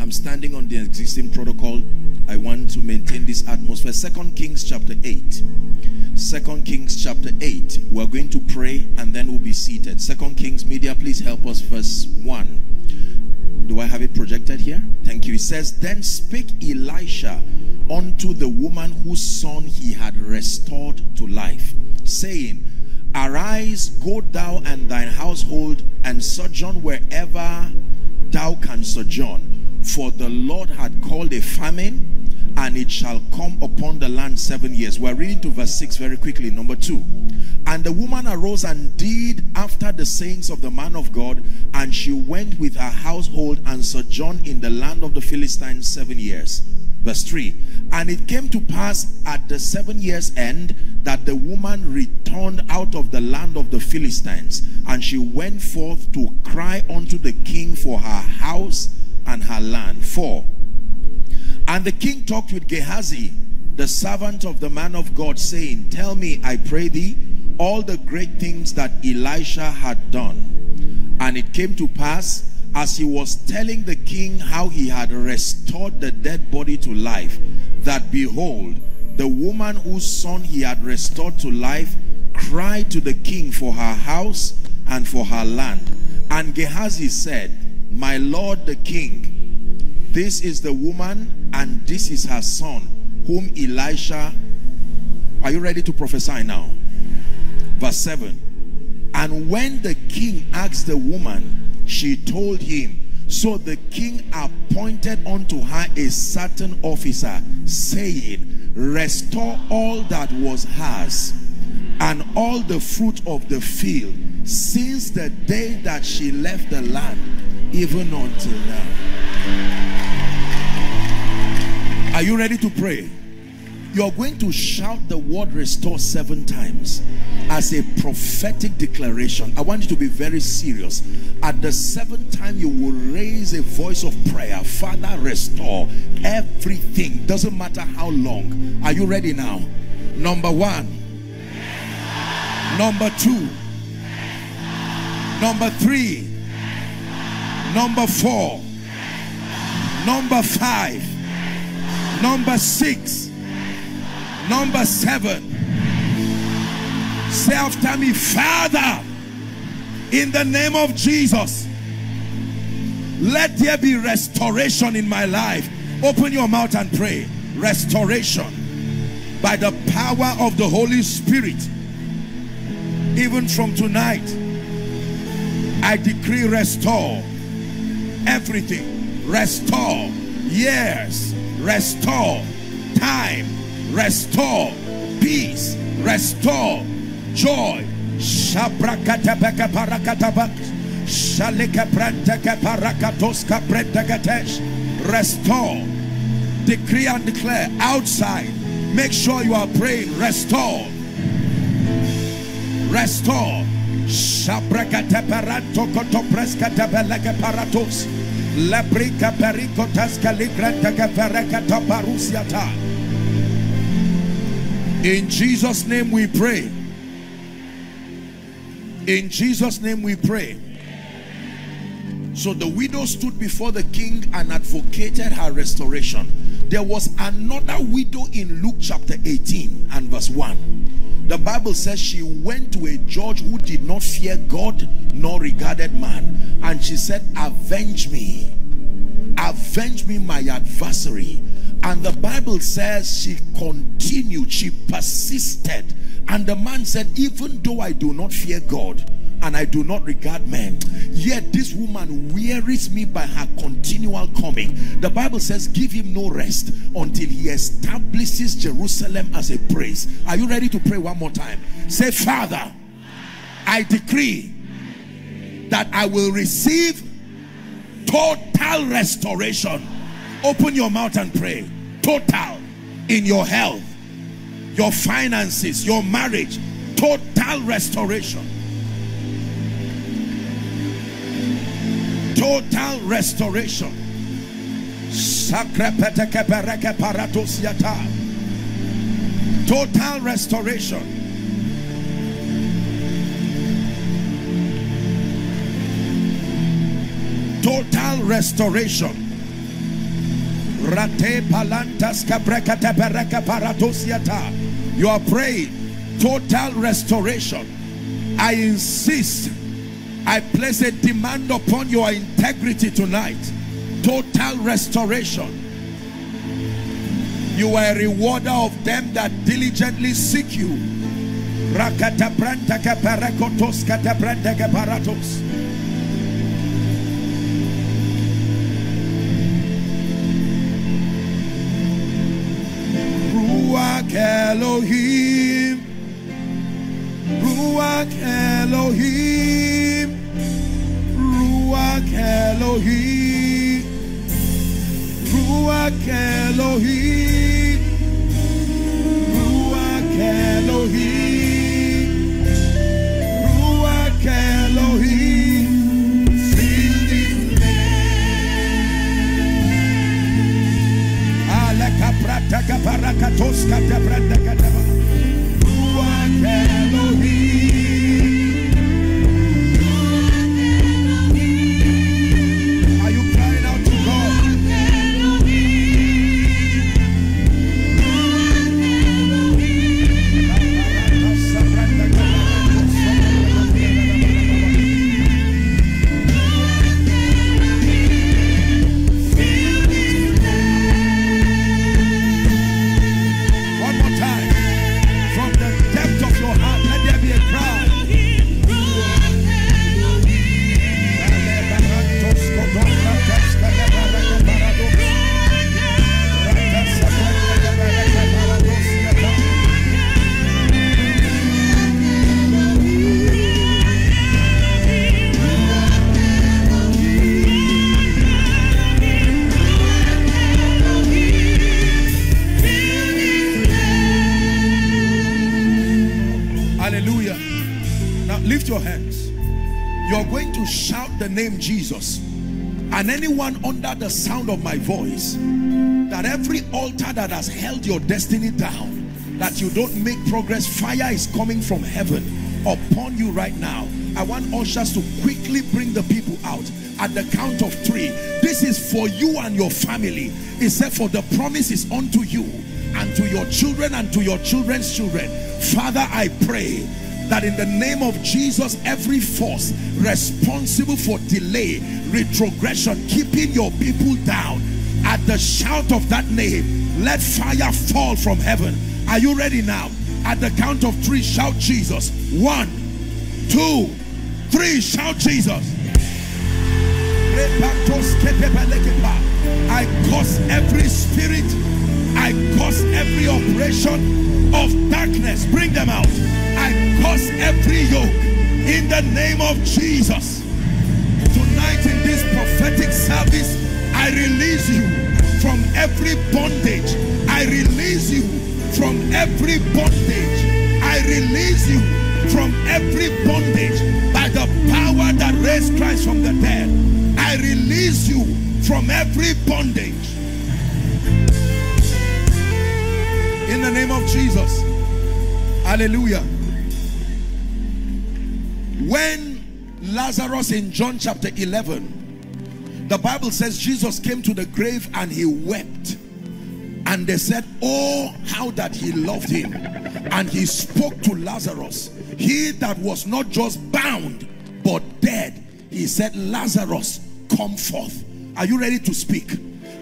I'm standing on the existing protocol. I want to maintain this atmosphere. Second Kings chapter 8. Second Kings chapter 8. We're going to pray and then we'll be seated. Second Kings media, please help us. Verse 1. Do I have it projected here? Thank you. It says, Then spake Elisha unto the woman whose son he had restored to life, saying, Arise, go thou and thine household, and sojourn wherever thou canst sojourn for the Lord had called a famine, and it shall come upon the land seven years. We're reading to verse 6 very quickly. Number 2. And the woman arose and did after the sayings of the man of God, and she went with her household and sojourned in the land of the Philistines seven years. Verse 3. And it came to pass at the seven years end that the woman returned out of the land of the Philistines, and she went forth to cry unto the king for her house and her land. Four. And the king talked with Gehazi, the servant of the man of God, saying, Tell me, I pray thee, all the great things that Elisha had done. And it came to pass, as he was telling the king how he had restored the dead body to life, that behold, the woman whose son he had restored to life cried to the king for her house and for her land. And Gehazi said, my lord the king, this is the woman and this is her son, whom Elisha, are you ready to prophesy now? Verse 7. And when the king asked the woman, she told him, so the king appointed unto her a certain officer, saying, Restore all that was hers, and all the fruit of the field, since the day that she left the land, even until now. Are you ready to pray? You're going to shout the word restore seven times as a prophetic declaration. I want you to be very serious. At the seventh time, you will raise a voice of prayer. Father, restore everything. Doesn't matter how long. Are you ready now? Number one. Number two. Number three. Number four. Number five. Number six. Number seven. Say after me, Father, in the name of Jesus, let there be restoration in my life. Open your mouth and pray. Restoration by the power of the Holy Spirit. Even from tonight, I decree restore everything. Restore years. Restore time. Restore peace. Restore joy. Restore. Decree and declare outside. Make sure you are praying. Restore. Restore. Shabrakataparanto kotopreska tabeleke paratos. Lebrika perikotas kaligranteka perekata parusiata. In Jesus' name we pray. In Jesus' name we pray. So the widow stood before the king and advocated her restoration. There was another widow in Luke chapter 18 and verse 1. The Bible says she went to a judge who did not fear God nor regarded man. And she said, avenge me. Avenge me my adversary. And the Bible says she continued, she persisted. And the man said, even though I do not fear God and I do not regard men, yet this woman wearies me by her continual coming. The Bible says, give him no rest until he establishes Jerusalem as a praise. Are you ready to pray one more time? Say, Father, I decree that I will receive total restoration. Open your mouth and pray. Total in your health, your finances, your marriage, total restoration. Total restoration. Total restoration. Total restoration. Rate palantas paratosiata. You are praying. Total restoration. I insist. I place a demand upon your integrity tonight. Total restoration. You are a rewarder of them that diligently seek you. Ruach Elohim Ruach Elohim Ruach Elohim. Ruach Elohim. Ruach Elohim. Ruach Elohim. Aleka prata kaparakatos kata branda kataba. Name Jesus. And anyone under the sound of my voice, that every altar that has held your destiny down, that you don't make progress, fire is coming from heaven upon you right now. I want ushers to quickly bring the people out at the count of three. This is for you and your family. Said, For the promise is unto you and to your children and to your children's children. Father, I pray that in the name of Jesus, every force responsible for delay, retrogression, keeping your people down, at the shout of that name, let fire fall from heaven. Are you ready now? At the count of three, shout Jesus. One, two, three, shout Jesus. I curse every spirit, I curse every operation of darkness. Bring them out. I curse every yoke in the name of Jesus. Tonight in this prophetic service, I release you from every bondage. I release you from every bondage. I release you from every bondage by the power that raised Christ from the dead. I release you from every bondage. In the name of Jesus. Hallelujah. When Lazarus in John chapter 11, the Bible says Jesus came to the grave and he wept. And they said, Oh, how that he loved him. And he spoke to Lazarus, he that was not just bound, but dead. He said, Lazarus, come forth. Are you ready to speak?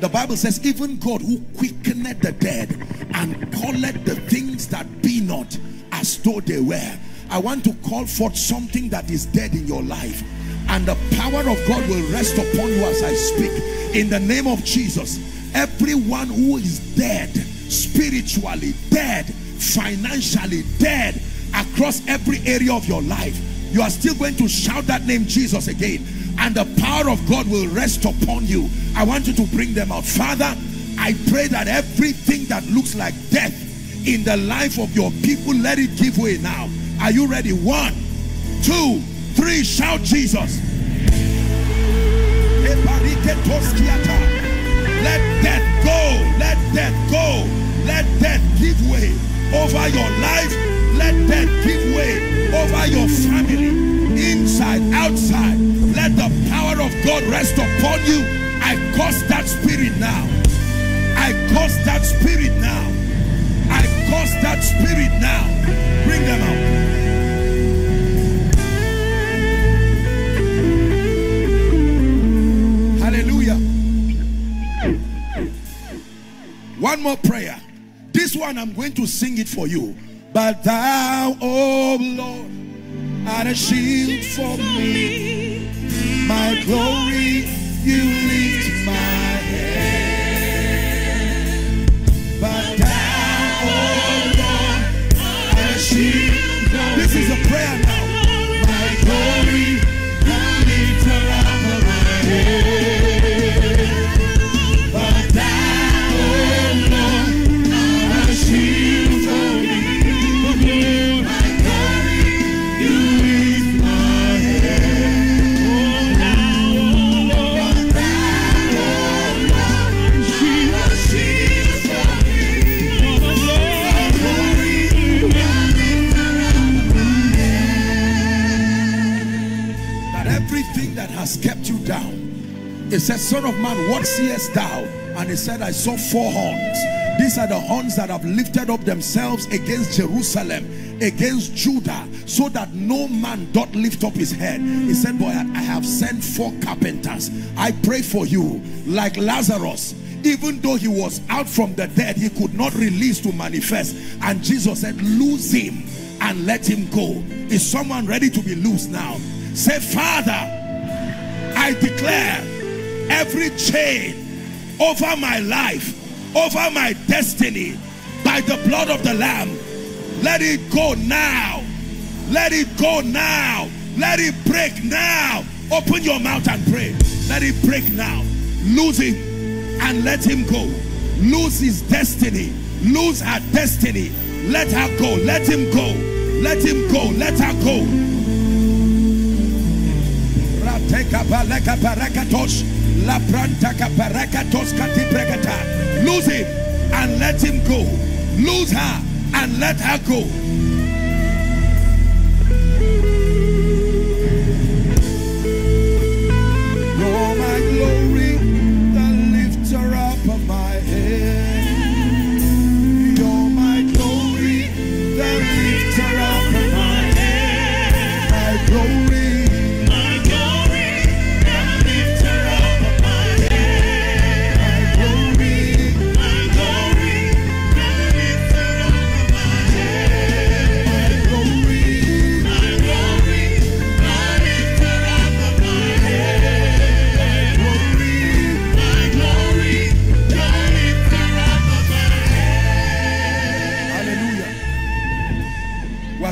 The Bible says, even God who quickened the dead and called the things that be not as though they were. I want to call forth something that is dead in your life. And the power of God will rest upon you as I speak. In the name of Jesus, everyone who is dead, spiritually dead, financially dead, across every area of your life, you are still going to shout that name Jesus again and the power of God will rest upon you. I want you to bring them out. Father, I pray that everything that looks like death in the life of your people, let it give way now. Are you ready? One, two, three. Shout Jesus. Let death go. Let death go. Let death give way over your life. Let death give way over your family. Inside, outside. Let the power of God rest upon you. I curse that spirit now. I curse that spirit now. I curse that spirit now. Bring them out. Hallelujah. One more prayer. This one I'm going to sing it for you. But thou, oh Lord, art a shield for me. My glory, you lift my head. Prayer it says son of man what seest thou? And he said i saw four horns. These are the horns that have lifted up themselves against jerusalem against judah so that no man doth lift up his head. He said boy i I have sent four carpenters. I pray for you like lazarus. Even though he was out from the dead he could not release to manifest. And jesus said lose him and let him go. Is someone ready to be loose now? Say father I declare every chain over my life, over my destiny, by the blood of the Lamb, let it go now. Let it go now. Let it break now. Open your mouth and pray. Let it break now. Lose it and let him go. Lose his destiny. Lose her destiny. Let her go. Let him go. Let him go. Let her go. La katibrekata. Lose him and let him go. Lose her and let her go.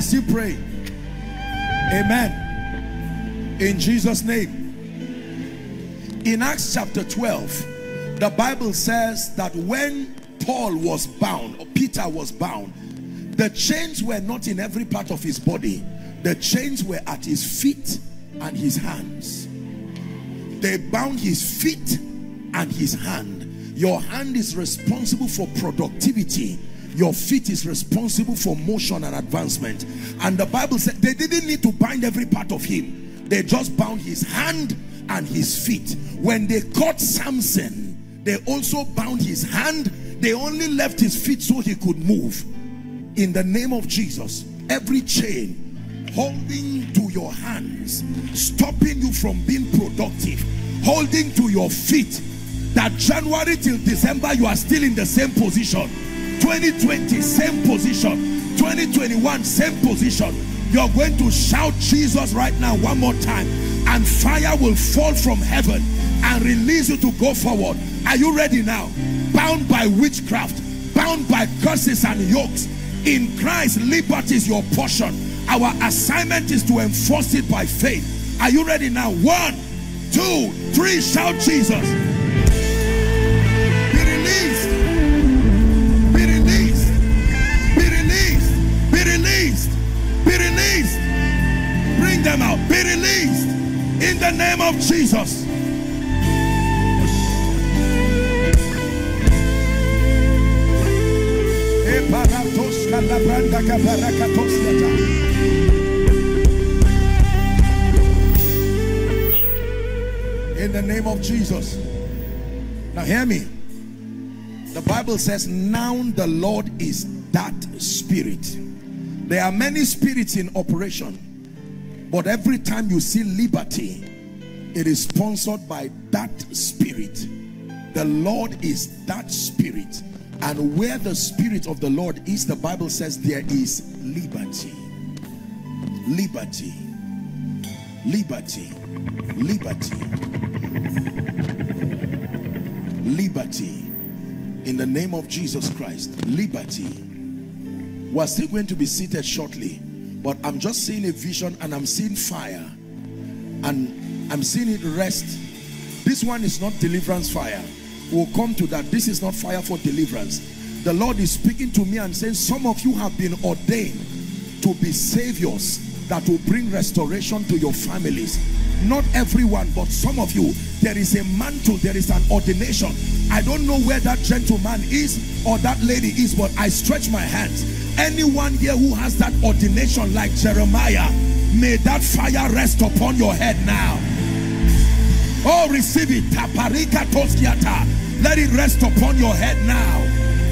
Still praying. Amen. In Jesus' name. In Acts chapter 12, the Bible says that when Paul was bound, or Peter was bound, the chains were not in every part of his body, the chains were at his feet and his hands. They bound his feet and his hand. Your hand is responsible for productivity. Your feet is responsible for motion and advancement. And the Bible said they didn't need to bind every part of him. They just bound his hand and his feet. When they caught Samson, they also bound his hand. They only left his feet so he could move. In the name of Jesus, every chain holding to your hands, stopping you from being productive, holding to your feet, that January till December you are still in the same position. 2020, same position. 2021, same position. You're going to shout Jesus right now one more time, and fire will fall from heaven and release you to go forward. Are you ready now? Bound by witchcraft, bound by curses and yokes. In Christ, liberty is your portion. Our assignment is to enforce it by faith. Are you ready now? One, two, three. Shout Jesus. The name of Jesus. In the name of Jesus. Now hear me. The Bible says, now the Lord is that spirit. There are many spirits in operation. But every time you see liberty, it is sponsored by that spirit. The Lord is that spirit. And where the spirit of the Lord is, the Bible says there is liberty. Liberty. Liberty. Liberty. Liberty. In the name of Jesus Christ. Liberty. We're still going to be seated shortly. But I'm just seeing a vision and I'm seeing fire. And I'm seeing it rest. This one is not deliverance fire. We'll come to that. This is not fire for deliverance. The Lord is speaking to me and saying, some of you have been ordained to be saviors that will bring restoration to your families. Not everyone, but some of you, there is a mantle, there is an ordination. I don't know where that gentleman is or that lady is, but I stretch my hands. Anyone here who has that ordination like Jeremiah, may that fire rest upon your head now. Oh, receive it. Let it rest upon your head now.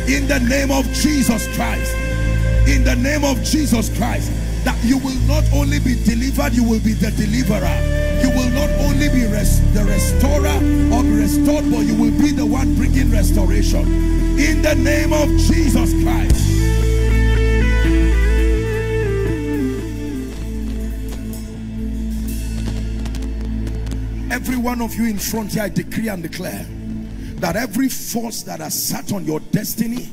In the name of Jesus Christ. In the name of Jesus Christ. That you will not only be delivered, you will be the deliverer. You will not only be the restorer or be restored, but you will be the one bringing restoration. In the name of Jesus Christ. Every one of you in front here, I decree and declare that every force that has sat on your destiny,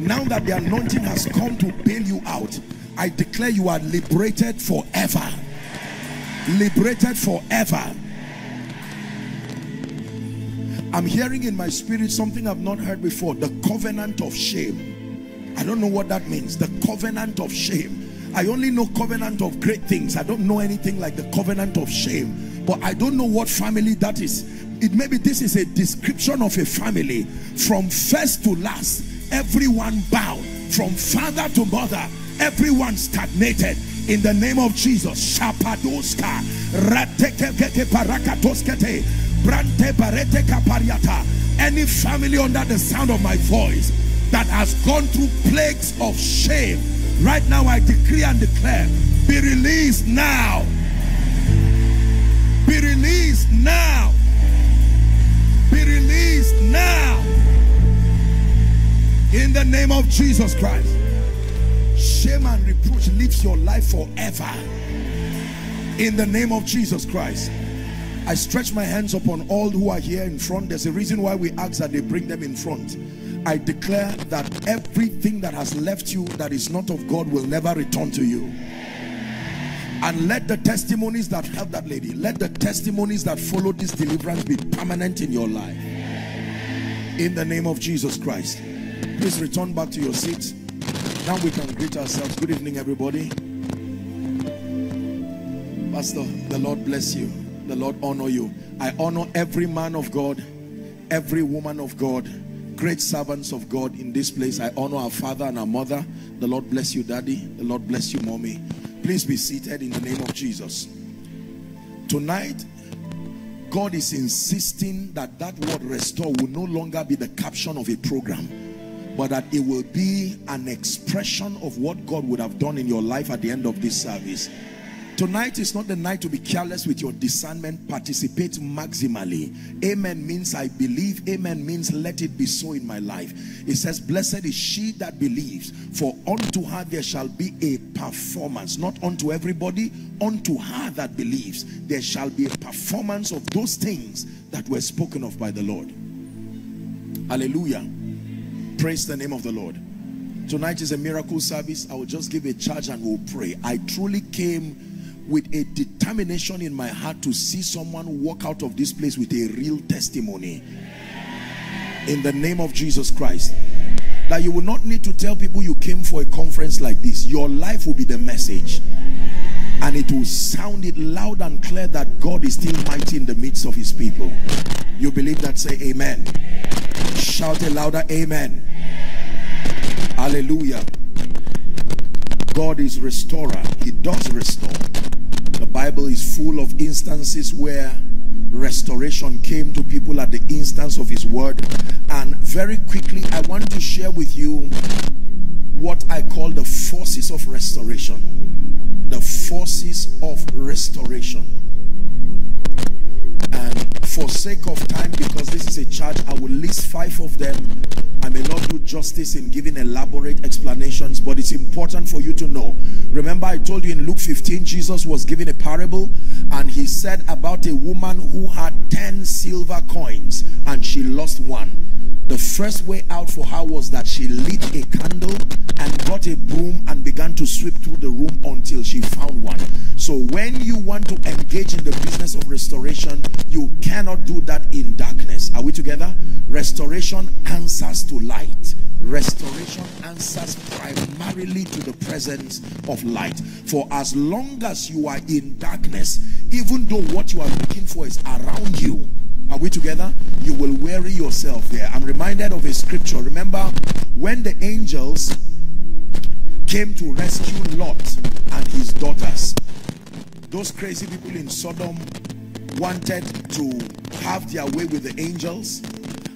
now that the anointing has come to bail you out, I declare you are liberated forever. Liberated forever. I'm hearing in my spirit something I've not heard before. The covenant of shame. I don't know what that means. The covenant of shame. I only know covenant of great things. I don't know anything like the covenant of shame but I don't know what family that is. It maybe this is a description of a family from first to last. Everyone bowed from father to mother. Everyone stagnated in the name of Jesus. Shapadoska parakatoskete brante barete kapariata. Any family under the sound of my voice that has gone through plagues of shame, right now I decree and declare, be released now be released now. Be released now. In the name of Jesus Christ. Shame and reproach lives your life forever. In the name of Jesus Christ. I stretch my hands upon all who are here in front. There's a reason why we ask that they bring them in front. I declare that everything that has left you that is not of God will never return to you. And let the testimonies that help that lady, let the testimonies that follow this deliverance be permanent in your life. In the name of Jesus Christ. Please return back to your seats. Now we can greet ourselves. Good evening, everybody. Pastor, the Lord bless you. The Lord honor you. I honor every man of God, every woman of God, great servants of God in this place. I honor our father and our mother. The Lord bless you, daddy. The Lord bless you, mommy. Please be seated in the name of Jesus. Tonight, God is insisting that that word restore will no longer be the caption of a program, but that it will be an expression of what God would have done in your life at the end of this service. Tonight is not the night to be careless with your discernment. Participate maximally. Amen means I believe. Amen means let it be so in my life. It says, blessed is she that believes. For unto her there shall be a performance. Not unto everybody. Unto her that believes. There shall be a performance of those things that were spoken of by the Lord. Hallelujah. Praise the name of the Lord. Tonight is a miracle service. I will just give a charge and we'll pray. I truly came with a determination in my heart to see someone walk out of this place with a real testimony in the name of Jesus Christ that you will not need to tell people you came for a conference like this your life will be the message and it will sound it loud and clear that God is still mighty in the midst of his people. You believe that? Say amen. Shout a louder amen. Hallelujah. God is restorer. He does restore. The Bible is full of instances where restoration came to people at the instance of his word. And very quickly, I want to share with you what I call the forces of restoration. The forces of restoration. For sake of time, because this is a charge, I will list five of them. I may not do justice in giving elaborate explanations, but it's important for you to know. Remember, I told you in Luke 15, Jesus was giving a parable, and he said about a woman who had 10 silver coins and she lost one the first way out for her was that she lit a candle and got a broom and began to sweep through the room until she found one. So when you want to engage in the business of restoration, you cannot do that in darkness. Are we together? Restoration answers to light. Restoration answers primarily to the presence of light. For as long as you are in darkness, even though what you are looking for is around you, are we together? You will weary yourself there. I'm reminded of a scripture. Remember when the angels came to rescue Lot and his daughters. Those crazy people in Sodom wanted to have their way with the angels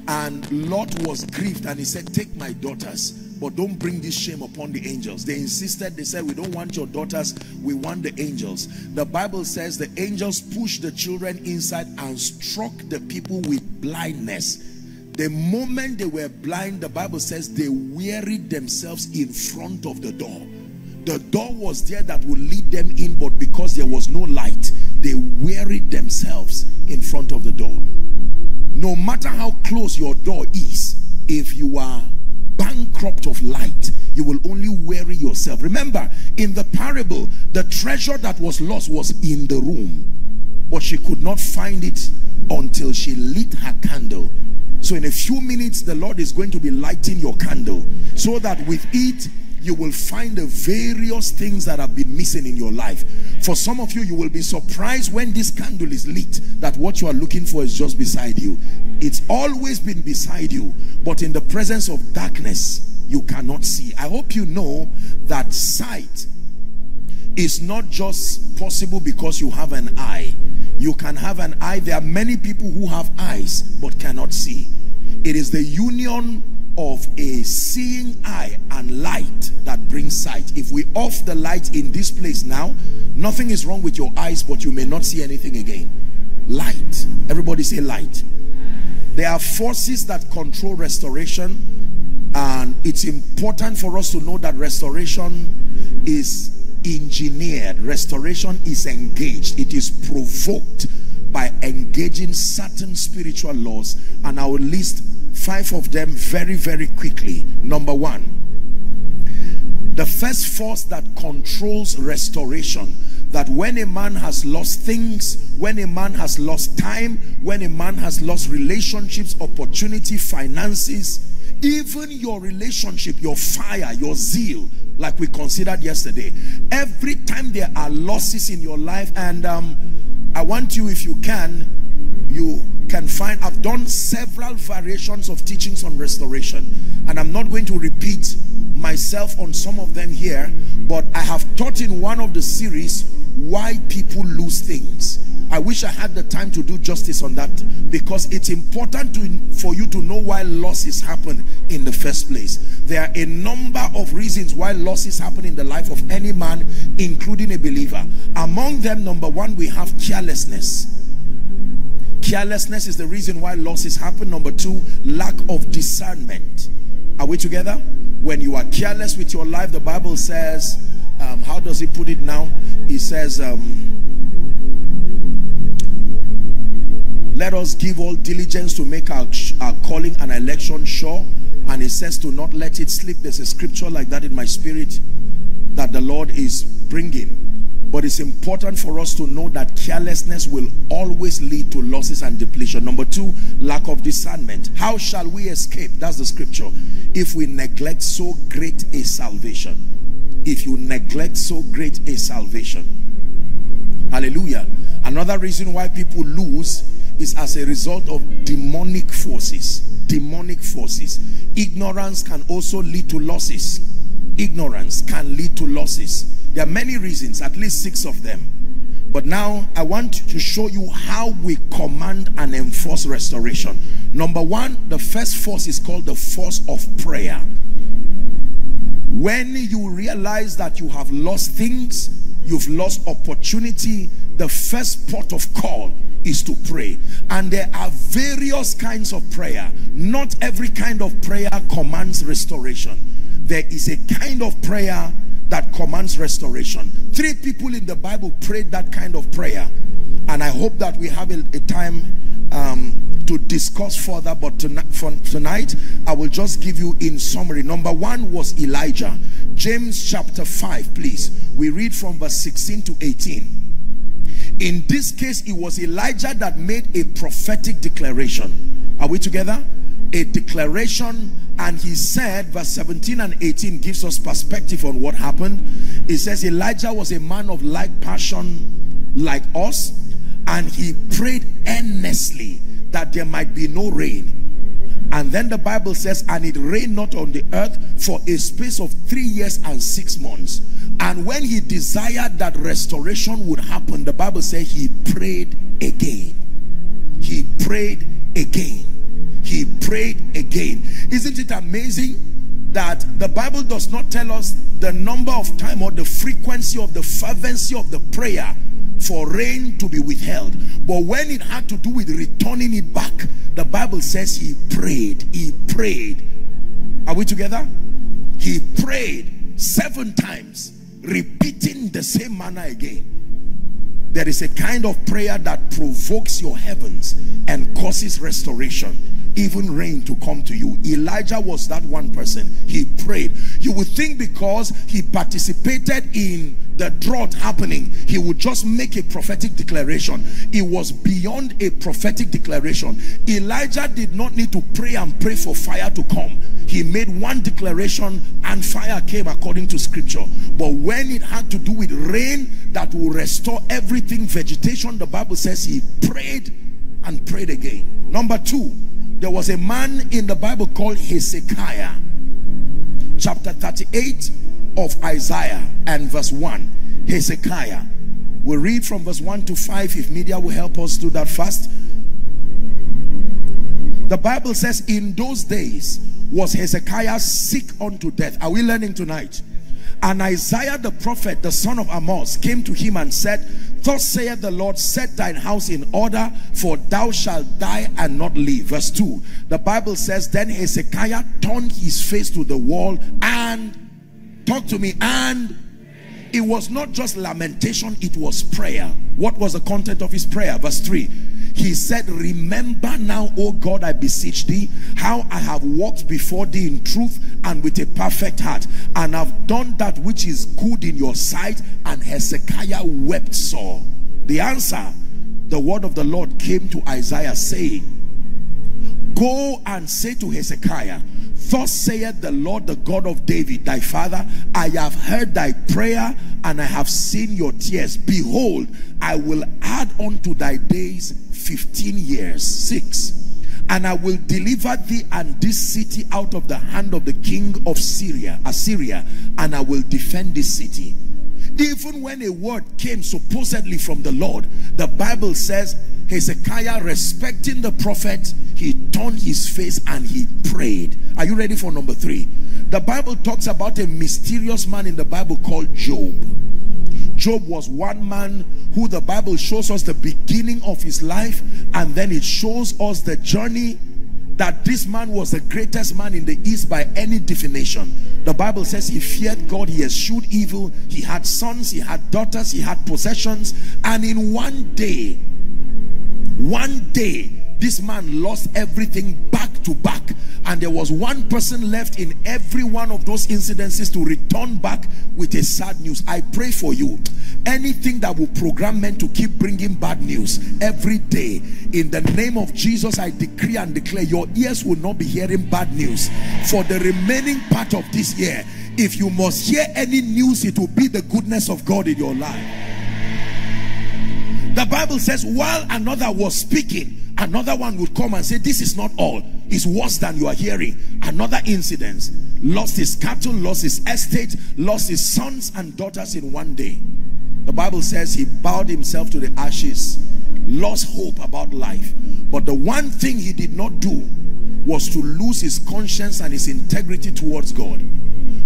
and Lot was grieved and he said, take my daughters but don't bring this shame upon the angels. They insisted, they said, we don't want your daughters, we want the angels. The Bible says the angels pushed the children inside and struck the people with blindness. The moment they were blind, the Bible says they wearied themselves in front of the door. The door was there that would lead them in, but because there was no light, they wearied themselves in front of the door. No matter how close your door is, if you are bankrupt of light you will only weary yourself remember in the parable the treasure that was lost was in the room but she could not find it until she lit her candle so in a few minutes the lord is going to be lighting your candle so that with it you will find the various things that have been missing in your life. For some of you, you will be surprised when this candle is lit that what you are looking for is just beside you. It's always been beside you, but in the presence of darkness, you cannot see. I hope you know that sight is not just possible because you have an eye. You can have an eye. There are many people who have eyes but cannot see. It is the union of a seeing eye and light that brings sight. If we off the light in this place now, nothing is wrong with your eyes, but you may not see anything again. Light. Everybody say light. There are forces that control restoration and it's important for us to know that restoration is engineered. Restoration is engaged. It is provoked by engaging certain spiritual laws and I will list five of them very, very quickly. Number one, the first force that controls restoration that when a man has lost things, when a man has lost time, when a man has lost relationships, opportunity, finances, even your relationship, your fire, your zeal, like we considered yesterday, every time there are losses in your life, and um, I want you, if you can, you can find I've done several variations of teachings on restoration. And I'm not going to repeat myself on some of them here but I have taught in one of the series why people lose things. I wish I had the time to do justice on that because it's important to, for you to know why losses happen in the first place. There are a number of reasons why losses happen in the life of any man, including a believer. Among them, number one, we have carelessness. Carelessness is the reason why losses happen. Number two, lack of discernment. Are we together? When you are careless with your life, the Bible says, um, how does he put it now? He says, um, let us give all diligence to make our, our calling and election sure. And he says to not let it slip. There's a scripture like that in my spirit that the Lord is bringing. But it's important for us to know that carelessness will always lead to losses and depletion. Number two, lack of discernment. How shall we escape? That's the scripture. If we neglect so great a salvation. If you neglect so great a salvation. Hallelujah. Another reason why people lose is as a result of demonic forces. Demonic forces. Ignorance can also lead to losses. Ignorance can lead to losses. There are many reasons, at least six of them. But now I want to show you how we command and enforce restoration. Number one, the first force is called the force of prayer. When you realize that you have lost things, you've lost opportunity, the first port of call is to pray. And there are various kinds of prayer. Not every kind of prayer commands restoration. There is a kind of prayer that commands restoration. Three people in the Bible prayed that kind of prayer. And I hope that we have a, a time um, to discuss further. But tonight, for tonight, I will just give you in summary. Number one was Elijah. James chapter 5, please. We read from verse 16 to 18. In this case, it was Elijah that made a prophetic declaration. Are we together? A declaration and he said, verse 17 and 18 gives us perspective on what happened. It says Elijah was a man of like passion like us and he prayed earnestly that there might be no rain. And then the Bible says, and it rained not on the earth for a space of three years and six months. And when he desired that restoration would happen, the Bible says he prayed again. He prayed again. He prayed again. Isn't it amazing that the Bible does not tell us the number of time or the frequency of the fervency of the prayer for rain to be withheld. But when it had to do with returning it back, the Bible says he prayed. He prayed. Are we together? He prayed seven times repeating the same manner again there is a kind of prayer that provokes your heavens and causes restoration even rain to come to you. Elijah was that one person. He prayed. You would think because he participated in the drought happening he would just make a prophetic declaration. It was beyond a prophetic declaration. Elijah did not need to pray and pray for fire to come. He made one declaration and fire came according to scripture. But when it had to do with rain that will restore everything vegetation the bible says he prayed and prayed again. Number two there was a man in the bible called hezekiah. Chapter 38 of isaiah and verse 1 hezekiah we'll read from verse 1 to 5 if media will help us do that fast the bible says in those days was Hezekiah sick unto death. Are we learning tonight? And Isaiah the prophet, the son of Amos, came to him and said, Thus saith the Lord, set thine house in order, for thou shalt die and not live. Verse 2. The Bible says, Then Hezekiah turned his face to the wall and, talk to me, and it was not just lamentation, it was prayer. What was the content of his prayer? Verse 3 he said remember now o god i beseech thee how i have walked before thee in truth and with a perfect heart and have done that which is good in your sight and hezekiah wept sore the answer the word of the lord came to isaiah saying go and say to hezekiah Thus saith the Lord, the God of David, thy father, I have heard thy prayer and I have seen your tears. Behold, I will add unto thy days 15 years. 6. And I will deliver thee and this city out of the hand of the king of Syria, Assyria, and I will defend this city. Even when a word came supposedly from the Lord, the Bible says Hezekiah respecting the prophet, he turned his face and he prayed. Are you ready for number three? The Bible talks about a mysterious man in the Bible called Job. Job was one man who the Bible shows us the beginning of his life and then it shows us the journey that this man was the greatest man in the east by any definition. The bible says he feared god he eschewed evil he had sons he had daughters he had possessions and in one day one day this man lost everything back to back. And there was one person left in every one of those incidences to return back with a sad news. I pray for you. Anything that will program men to keep bringing bad news every day in the name of jesus i decree and declare your ears will not be hearing bad news. For the remaining part of this year if you must hear any news it will be the goodness of god in your life. The Bible says, while another was speaking, another one would come and say, This is not all. It's worse than you are hearing. Another incident lost his cattle, lost his estate, lost his sons and daughters in one day. The Bible says he bowed himself to the ashes, lost hope about life. But the one thing he did not do was to lose his conscience and his integrity towards God.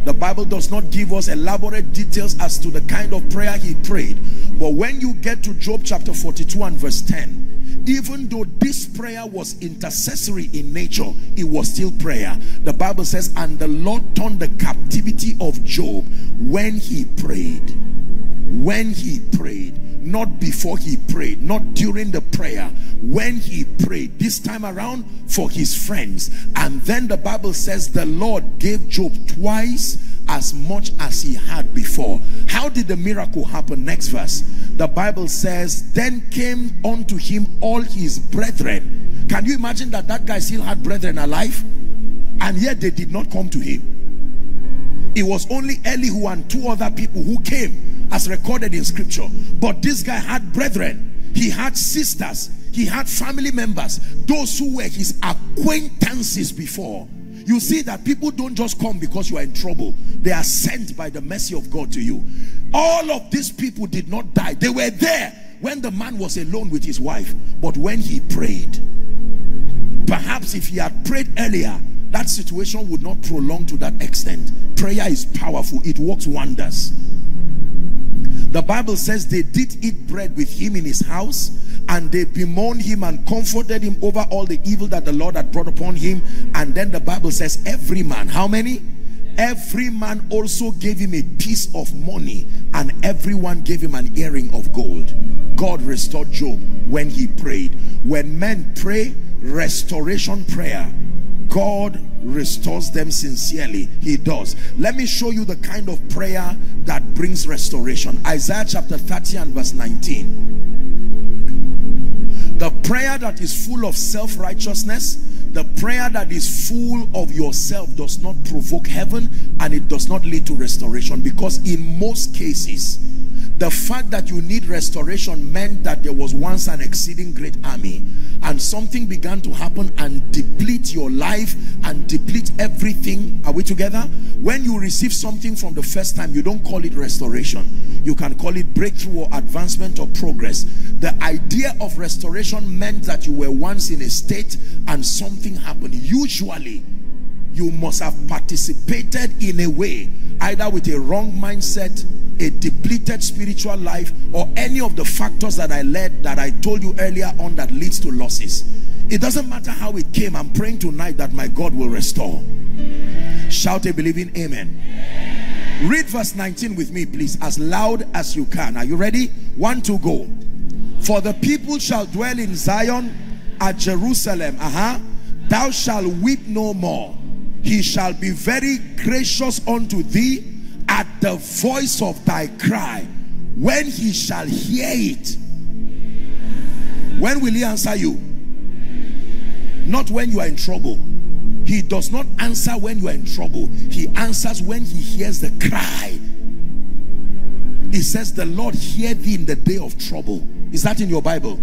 The Bible does not give us elaborate details as to the kind of prayer he prayed. But when you get to Job chapter 42 and verse 10, even though this prayer was intercessory in nature, it was still prayer. The Bible says, and the Lord turned the captivity of Job when he prayed. When he prayed not before he prayed, not during the prayer, when he prayed, this time around for his friends. And then the Bible says the Lord gave Job twice as much as he had before. How did the miracle happen? Next verse. The Bible says, then came unto him all his brethren. Can you imagine that that guy still had brethren alive? And yet they did not come to him. It was only Elihu and two other people who came as recorded in scripture. But this guy had brethren. He had sisters. He had family members. Those who were his acquaintances before. You see that people don't just come because you are in trouble. They are sent by the mercy of God to you. All of these people did not die. They were there when the man was alone with his wife. But when he prayed, perhaps if he had prayed earlier, that situation would not prolong to that extent. Prayer is powerful. It works wonders. The Bible says they did eat bread with him in his house and they bemoaned him and comforted him over all the evil that the Lord had brought upon him. And then the Bible says every man, how many? Every man also gave him a piece of money and everyone gave him an earring of gold. God restored Job when he prayed. When men pray, restoration prayer God restores them sincerely. He does. Let me show you the kind of prayer that brings restoration. Isaiah chapter 30 and verse 19. The prayer that is full of self-righteousness, the prayer that is full of yourself does not provoke heaven and it does not lead to restoration. Because in most cases, the fact that you need restoration meant that there was once an exceeding great army. And something began to happen and deplete your life and deplete everything. Are we together? When you receive something from the first time you don't call it restoration. You can call it breakthrough or advancement or progress. The idea of restoration meant that you were once in a state and something happened. Usually you must have participated in a way either with a wrong mindset a depleted spiritual life or any of the factors that I led that I told you earlier on that leads to losses. It doesn't matter how it came. I'm praying tonight that my God will restore. Shout a believing amen. Read verse 19 with me please as loud as you can. Are you ready? One two, go for the people shall dwell in Zion at Jerusalem uh-huh. Thou shalt weep no more. He shall be very gracious unto thee at the voice of thy cry when he shall hear it. When will he answer you? Not when you are in trouble. He does not answer when you are in trouble. He answers when he hears the cry. He says the lord hear thee in the day of trouble is that in your bible?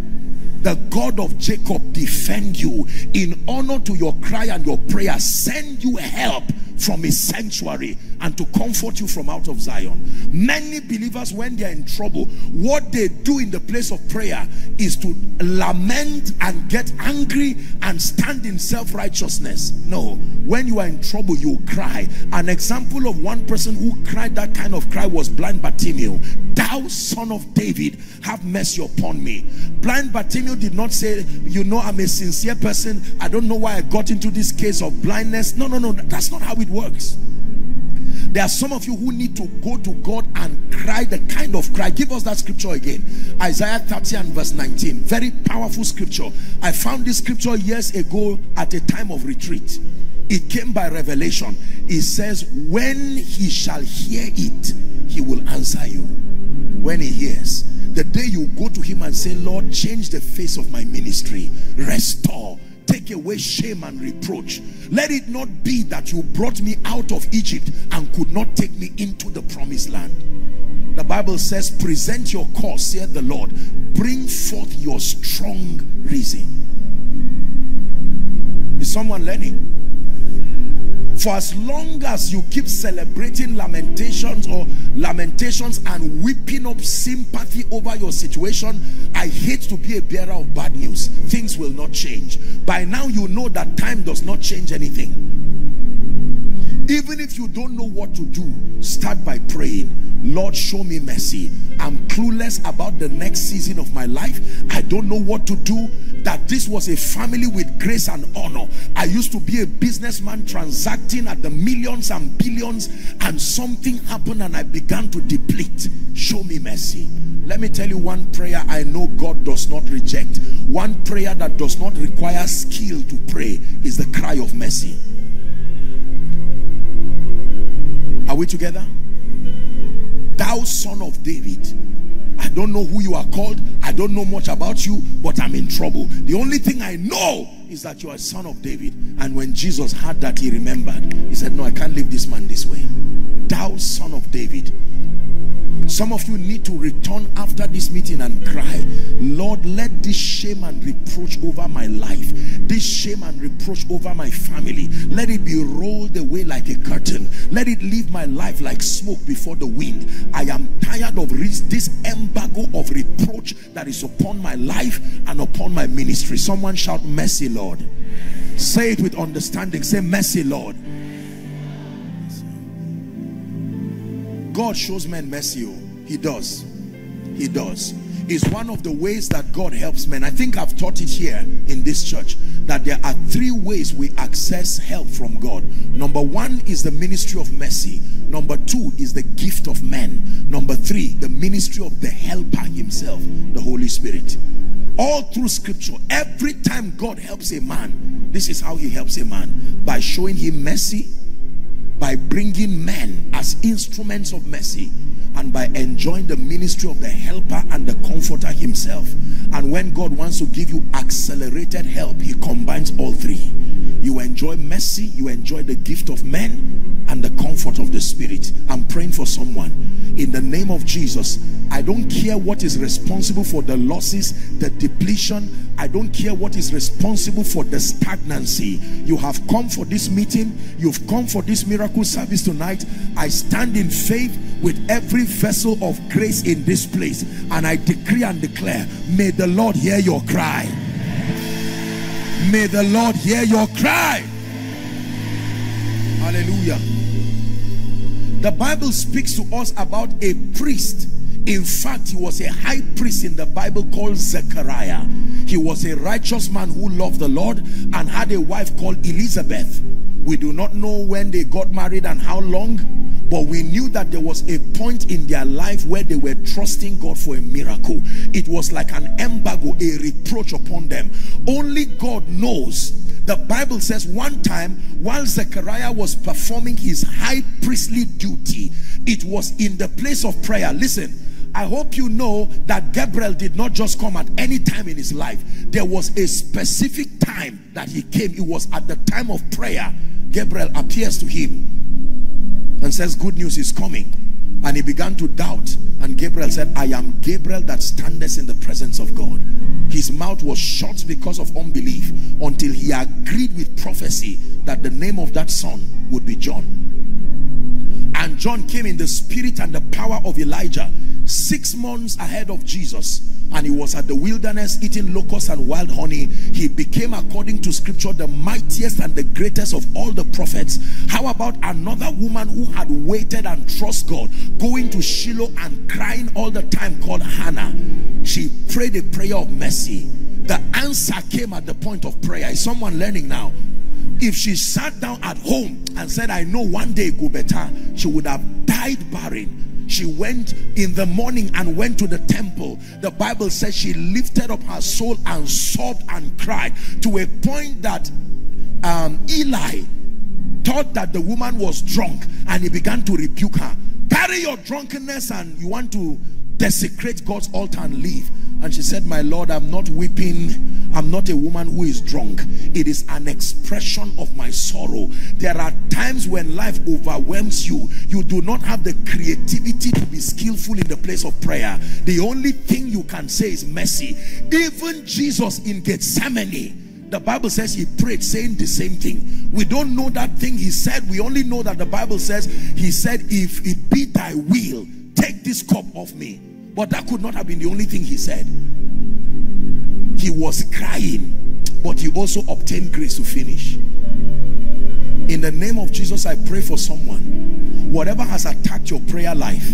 The God of Jacob defend you in honor to your cry and your prayer. Send you help from his sanctuary and to comfort you from out of Zion. Many believers, when they are in trouble, what they do in the place of prayer is to lament and get angry and stand in self-righteousness. No, when you are in trouble, you cry. An example of one person who cried that kind of cry was blind Bartimaeus. Thou son of David, have mercy upon me. Blind Bartimaeus did not say, you know, I'm a sincere person. I don't know why I got into this case of blindness. No, no, no. That's not how it works. There are some of you who need to go to God and cry the kind of cry. Give us that scripture again. Isaiah 30 and verse 19. Very powerful scripture. I found this scripture years ago at a time of retreat. It came by revelation. It says, when he shall hear it, he will answer you. When he hears. The day you go to him and say, Lord, change the face of my ministry. Restore take away shame and reproach let it not be that you brought me out of Egypt and could not take me into the promised land the Bible says, present your cause, said the Lord. Bring forth your strong reason. Is someone learning? For as long as you keep celebrating lamentations or lamentations and whipping up sympathy over your situation, I hate to be a bearer of bad news. Things will not change. By now you know that time does not change anything. Even if you don't know what to do, start by praying. Lord, show me mercy. I'm clueless about the next season of my life. I don't know what to do. That this was a family with grace and honor. I used to be a businessman transacting at the millions and billions and something happened and I began to deplete. Show me mercy. Let me tell you one prayer I know God does not reject. One prayer that does not require skill to pray is the cry of mercy. Are we together? Thou son of David. I don't know who you are called. I don't know much about you, but I'm in trouble. The only thing I know is that you are a son of David. And when Jesus heard that, he remembered. He said, no, I can't leave this man this way. Thou son of David. Some of you need to return after this meeting and cry, Lord, let this shame and reproach over my life, this shame and reproach over my family, let it be rolled away like a curtain. Let it leave my life like smoke before the wind. I am tired of this embargo of reproach that is upon my life and upon my ministry. Someone shout, mercy, Lord. Say it with understanding. Say, mercy, Lord. God shows men mercy. Oh. He does. He does. Is one of the ways that God helps men. I think I've taught it here in this church that there are three ways we access help from God. Number one is the ministry of mercy. Number two is the gift of men. Number three, the ministry of the helper himself, the Holy Spirit. All through scripture, every time God helps a man, this is how he helps a man. By showing him mercy, by bringing men as instruments of mercy and by enjoying the ministry of the helper and the comforter himself. And when God wants to give you accelerated help he combines all three. You enjoy mercy you enjoy the gift of men and the comfort of the spirit. I'm praying for someone. In the name of Jesus I don't care what is responsible for the losses the depletion. I don't care what is responsible for the stagnancy. You have come for this meeting. You've come for this miracle service tonight I stand in faith with every vessel of grace in this place and I decree and declare may the Lord hear your cry. May the Lord hear your cry. Hallelujah. The Bible speaks to us about a priest in fact he was a high priest in the Bible called Zechariah he was a righteous man who loved the Lord and had a wife called Elizabeth we do not know when they got married and how long but we knew that there was a point in their life where they were trusting God for a miracle. It was like an embargo, a reproach upon them. Only God knows. The Bible says one time while Zechariah was performing his high priestly duty, it was in the place of prayer. Listen, I hope you know that Gabriel did not just come at any time in his life. There was a specific time that he came. It was at the time of prayer. Gabriel appears to him and says good news is coming and he began to doubt and Gabriel said I am Gabriel that standeth in the presence of God his mouth was shut because of unbelief until he agreed with prophecy that the name of that son would be John and John came in the spirit and the power of Elijah six months ahead of Jesus. And he was at the wilderness eating locusts and wild honey. He became according to scripture the mightiest and the greatest of all the prophets. How about another woman who had waited and trust God going to Shiloh and crying all the time called Hannah? She prayed a prayer of mercy. The answer came at the point of prayer. Is someone learning now? If she sat down at home and said I know one day go better she would have died barren. She went in the morning and went to the temple. The bible says she lifted up her soul and sobbed and cried to a point that um, eli thought that the woman was drunk and he began to rebuke her. Carry your drunkenness and you want to desecrate God's altar and leave. And she said, my Lord, I'm not weeping. I'm not a woman who is drunk. It is an expression of my sorrow. There are times when life overwhelms you. You do not have the creativity to be skillful in the place of prayer. The only thing you can say is mercy. Even Jesus in Gethsemane, the Bible says he prayed saying the same thing. We don't know that thing he said. We only know that the Bible says he said, if it be thy will, take this cup off me. But that could not have been the only thing he said. He was crying, but he also obtained grace to finish. In the name of Jesus, I pray for someone. Whatever has attacked your prayer life,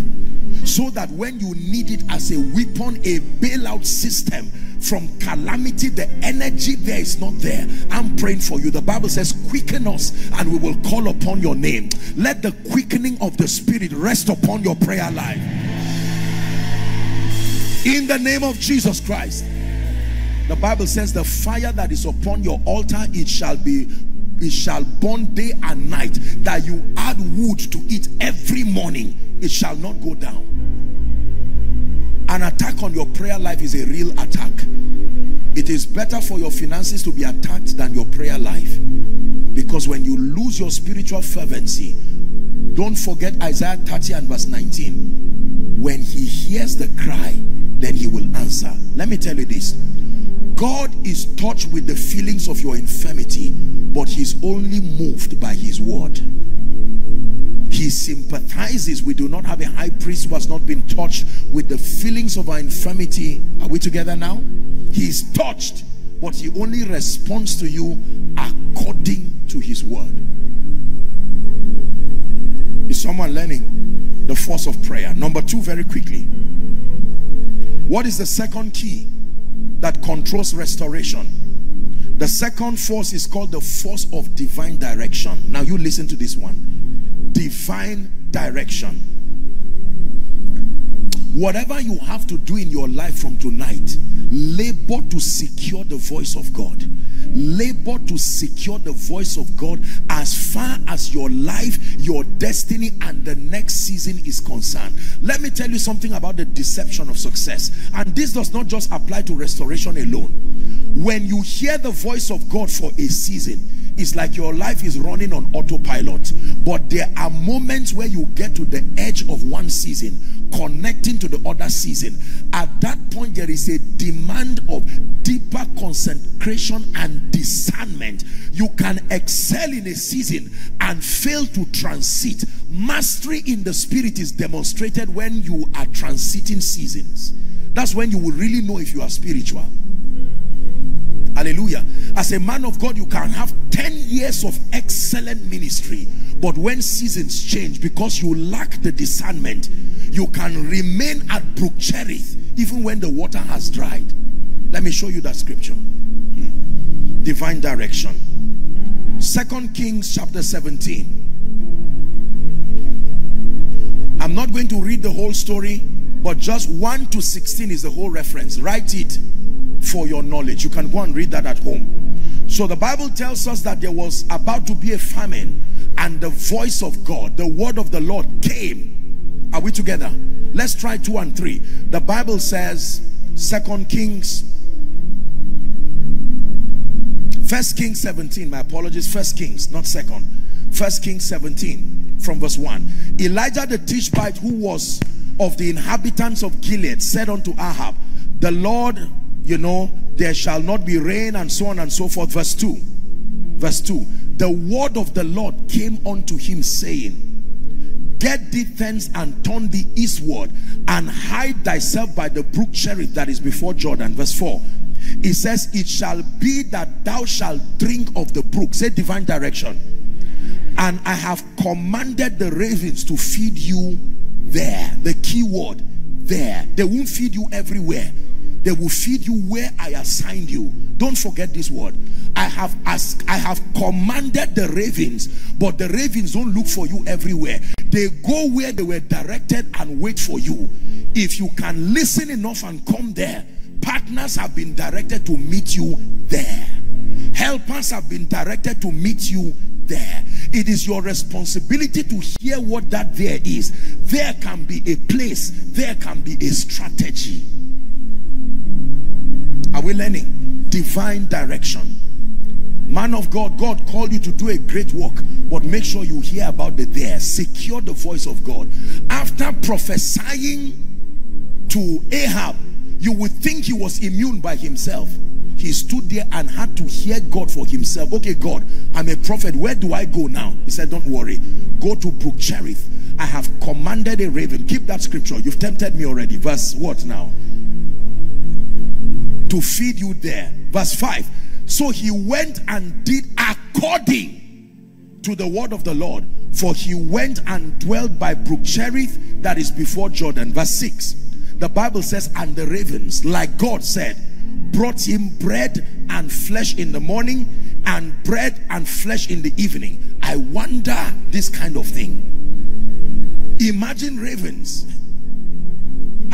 so that when you need it as a weapon, a bailout system from calamity, the energy there is not there. I'm praying for you. The Bible says, quicken us and we will call upon your name. Let the quickening of the spirit rest upon your prayer life in the name of Jesus Christ the Bible says the fire that is upon your altar it shall be it shall burn day and night that you add wood to it every morning it shall not go down. An attack on your prayer life is a real attack. It is better for your finances to be attacked than your prayer life. Because when you lose your spiritual fervency don't forget Isaiah 30 and verse 19 when he hears the cry then he will answer. Let me tell you this. God is touched with the feelings of your infirmity, but he's only moved by his word. He sympathizes. We do not have a high priest who has not been touched with the feelings of our infirmity. Are we together now? He is touched, but he only responds to you according to his word. Is someone learning the force of prayer? Number two, very quickly. What is the second key that controls restoration? The second force is called the force of divine direction. Now you listen to this one. Divine direction. Whatever you have to do in your life from tonight, labor to secure the voice of God labor to secure the voice of God as far as your life, your destiny, and the next season is concerned. Let me tell you something about the deception of success. And this does not just apply to restoration alone. When you hear the voice of God for a season, it's like your life is running on autopilot. But there are moments where you get to the edge of one season, connecting to the other season. At that point, there is a demand of deeper concentration and discernment. You can excel in a season and fail to transit. Mastery in the spirit is demonstrated when you are transiting seasons. That's when you will really know if you are spiritual. Hallelujah. As a man of God, you can have 10 years of excellent ministry. But when seasons change, because you lack the discernment, you can remain at Brook Cherith even when the water has dried. Let me show you that scripture. Hmm. Divine direction. Second Kings chapter 17. I'm not going to read the whole story, but just 1 to 16 is the whole reference. Write it for your knowledge. You can go and read that at home. So the Bible tells us that there was about to be a famine and the voice of God, the word of the Lord came. Are we together? Let's try two and three. The Bible says, Second Kings, First Kings 17, my apologies, First Kings, not second. First Kings 17 from verse 1. Elijah the Tishbite who was of the inhabitants of Gilead said unto Ahab, the Lord you know, there shall not be rain and so on and so forth. Verse 2. Verse 2. The word of the Lord came unto him saying, Get thee thence and turn thee eastward and hide thyself by the brook Cherith that is before Jordan. Verse 4. It says, It shall be that thou shalt drink of the brook. Say divine direction. And I have commanded the ravens to feed you there. The key word, there. They won't feed you everywhere they will feed you where I assigned you. Don't forget this word. I have asked, I have commanded the ravens, but the ravens don't look for you everywhere. They go where they were directed and wait for you. If you can listen enough and come there, partners have been directed to meet you there. Helpers have been directed to meet you there. It is your responsibility to hear what that there is. There can be a place, there can be a strategy. Are we learning? Divine direction. Man of God, God called you to do a great work, but make sure you hear about the there. Secure the voice of God. After prophesying to Ahab, you would think he was immune by himself. He stood there and had to hear God for himself. Okay, God, I'm a prophet. Where do I go now? He said, don't worry. Go to Brook Cherith. I have commanded a raven. Keep that scripture. You've tempted me already. Verse what now? To feed you there. Verse 5 so he went and did according to the word of the Lord. For he went and dwelt by Brook Cherith that is before Jordan. Verse 6. The Bible says, and the ravens, like God said, brought him bread and flesh in the morning and bread and flesh in the evening. I wonder this kind of thing. Imagine ravens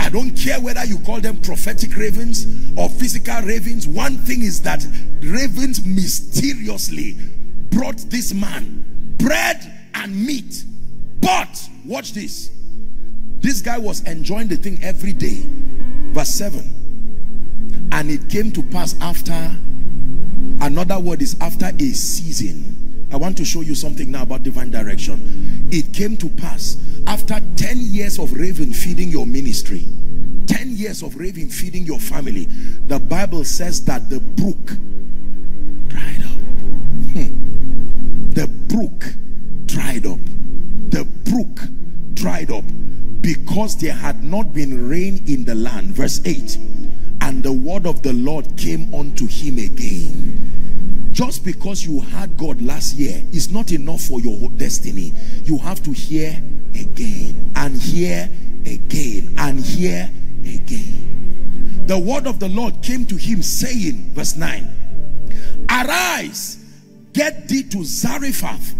I don't care whether you call them prophetic ravens or physical ravens. One thing is that ravens mysteriously brought this man bread and meat. But, watch this. This guy was enjoying the thing every day. Verse 7. And it came to pass after, another word is after a season. I want to show you something now about divine direction. It came to pass after 10 years of raven feeding your ministry 10 years of raven feeding your family the bible says that the brook dried up hmm. the brook dried up the brook dried up because there had not been rain in the land verse 8 and the word of the lord came unto him again just because you had God last year is not enough for your destiny. You have to hear again and hear again and hear again. The word of the Lord came to him saying, verse 9, Arise, get thee to Zarephath,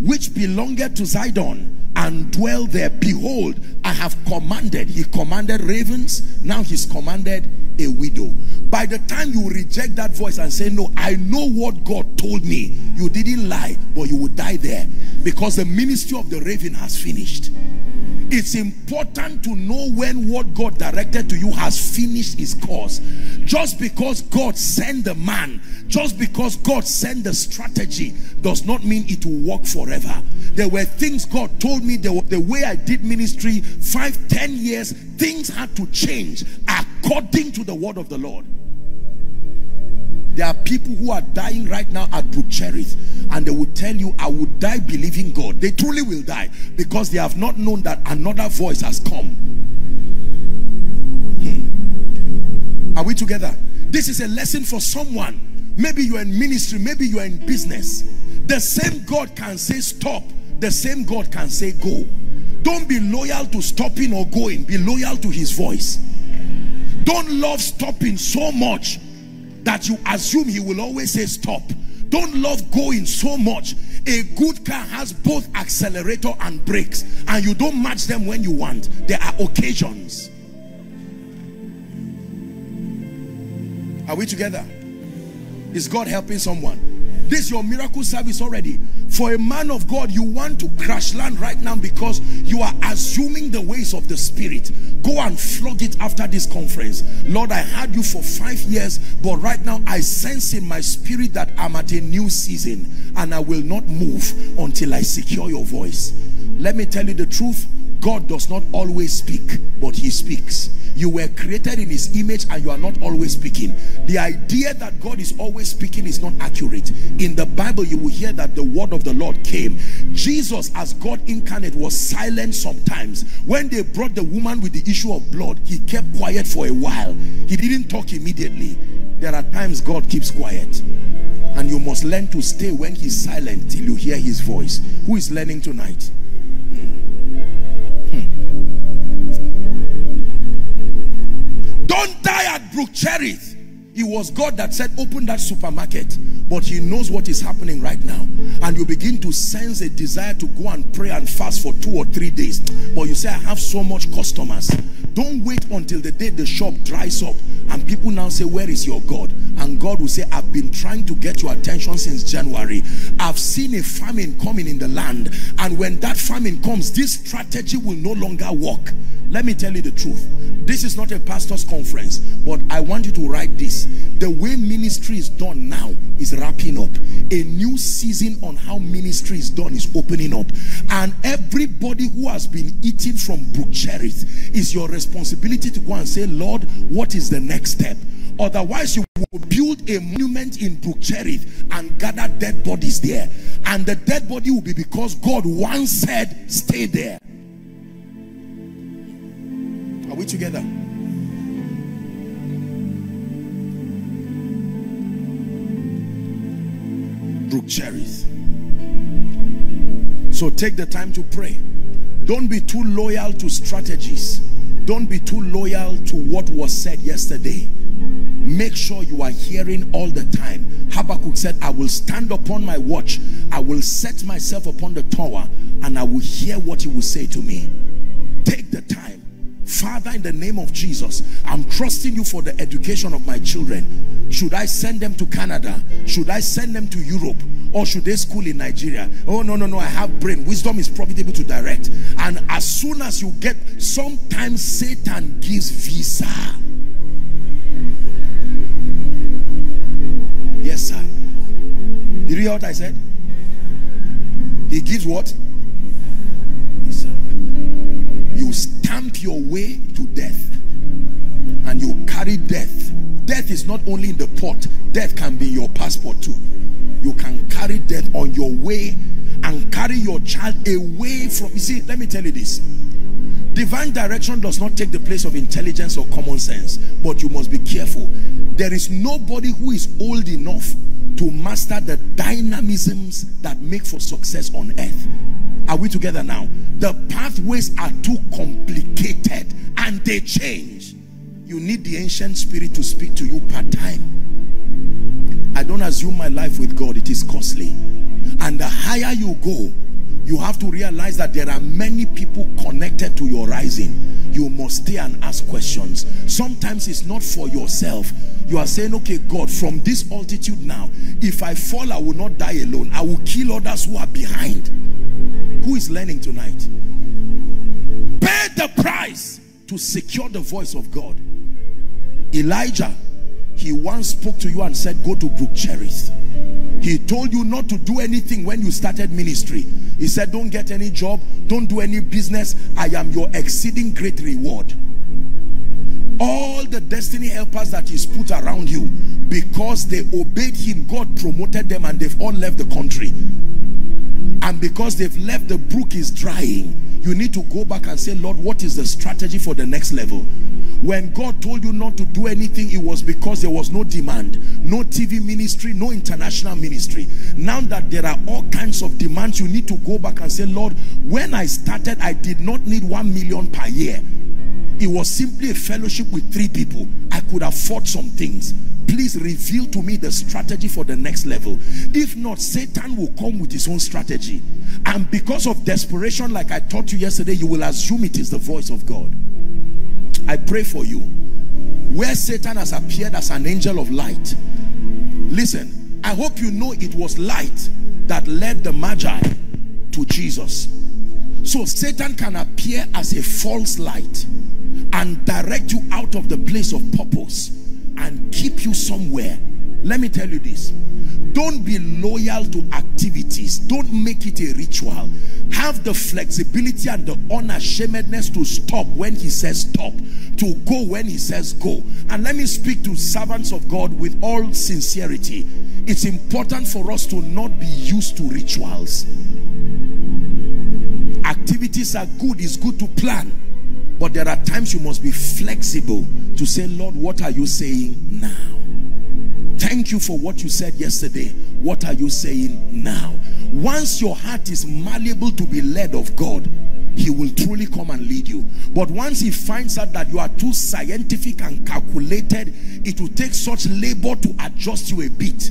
which belongeth to Zidon, and dwell there. Behold, I have commanded. He commanded ravens. Now he's commanded a widow. By the time you reject that voice and say, no, I know what God told me. You didn't lie, but you will die there. Because the ministry of the raven has finished. It's important to know when what God directed to you has finished its course. Just because God sent the man, just because God sent the strategy, does not mean it will work forever. There were things God told me, the, the way I did ministry, five, ten years, things had to change according to the word of the Lord. There are people who are dying right now at Brook Cherith and they will tell you, I will die believing God. They truly will die because they have not known that another voice has come. Hmm. Are we together? This is a lesson for someone. Maybe you're in ministry, maybe you're in business. The same God can say stop. The same God can say go. Don't be loyal to stopping or going. Be loyal to his voice. Don't love stopping so much that you assume he will always say stop. Don't love going so much. A good car has both accelerator and brakes and you don't match them when you want. There are occasions. Are we together? Is God helping someone? This is your miracle service already. For a man of God, you want to crash land right now because you are assuming the ways of the spirit. Go and flog it after this conference. Lord, I had you for five years, but right now I sense in my spirit that I'm at a new season and I will not move until I secure your voice. Let me tell you the truth. God does not always speak, but he speaks. You were created in his image and you are not always speaking. The idea that God is always speaking is not accurate. In the Bible, you will hear that the word of the Lord came. Jesus, as God incarnate, was silent sometimes. When they brought the woman with the issue of blood, he kept quiet for a while. He didn't talk immediately. There are times God keeps quiet. And you must learn to stay when he's silent till you hear his voice. Who is learning tonight? Hmm. Don't die at Brook Cherith. It was God that said, open that supermarket. But he knows what is happening right now. And you begin to sense a desire to go and pray and fast for two or three days. But you say, I have so much customers. Don't wait until the day the shop dries up and people now say, where is your God? And God will say, I've been trying to get your attention since January. I've seen a famine coming in the land. And when that famine comes, this strategy will no longer work. Let me tell you the truth. This is not a pastor's conference, but I want you to write this. The way ministry is done now is wrapping up. A new season on how ministry is done is opening up. And everybody who has been eating from Brook Cherith, is your responsibility to go and say, Lord, what is the next step? Otherwise, you will build a monument in Brook Cherith and gather dead bodies there. And the dead body will be because God once said, stay there. Are we together? Brook Cherith. So take the time to pray. Don't be too loyal to strategies. Don't be too loyal to what was said yesterday. Make sure you are hearing all the time. Habakkuk said, I will stand upon my watch. I will set myself upon the tower and I will hear what he will say to me. Take the time. Father, in the name of Jesus, I'm trusting you for the education of my children. Should I send them to Canada? Should I send them to Europe? Or should they school in Nigeria? Oh, no, no, no, I have brain. Wisdom is profitable to direct. And as soon as you get, sometimes Satan gives visa. Yes, sir. Did you hear what I said? He gives what? Stamp your way to death. And you carry death. Death is not only in the port. Death can be your passport too. You can carry death on your way and carry your child away from you see let me tell you this. Divine direction does not take the place of intelligence or common sense but you must be careful. There is nobody who is old enough to master the dynamisms that make for success on earth. Are we together now? The pathways are too complicated and they change you need the ancient spirit to speak to you part-time I don't assume my life with God, it is costly. And the higher you go, you have to realize that there are many people connected to your rising. You must stay and ask questions. Sometimes it's not for yourself. You are saying, okay, God, from this altitude now, if I fall, I will not die alone. I will kill others who are behind. Who is learning tonight? Pay the price to secure the voice of God. Elijah he once spoke to you and said, go to Brook Cherith. He told you not to do anything when you started ministry. He said, don't get any job, don't do any business. I am your exceeding great reward. All the destiny helpers that he's put around you, because they obeyed him, God promoted them and they've all left the country. And because they've left, the brook is drying you need to go back and say, Lord, what is the strategy for the next level? When God told you not to do anything, it was because there was no demand, no TV ministry, no international ministry. Now that there are all kinds of demands, you need to go back and say, Lord, when I started, I did not need one million per year. It was simply a fellowship with three people. I could afford some things. Please reveal to me the strategy for the next level. If not, Satan will come with his own strategy. And because of desperation, like I taught you yesterday, you will assume it is the voice of God. I pray for you. Where Satan has appeared as an angel of light. Listen, I hope you know it was light that led the Magi to Jesus. So Satan can appear as a false light and direct you out of the place of purpose and keep you somewhere. Let me tell you this. Don't be loyal to activities. Don't make it a ritual. Have the flexibility and the unashamedness to stop when he says stop to go when he says go. And let me speak to servants of God with all sincerity. It's important for us to not be used to rituals. Activities are good it's good to plan but there are times you must be flexible to say, Lord, what are you saying now? Thank you for what you said yesterday. What are you saying now? Once your heart is malleable to be led of God, he will truly come and lead you. But once he finds out that you are too scientific and calculated, it will take such labor to adjust you a bit.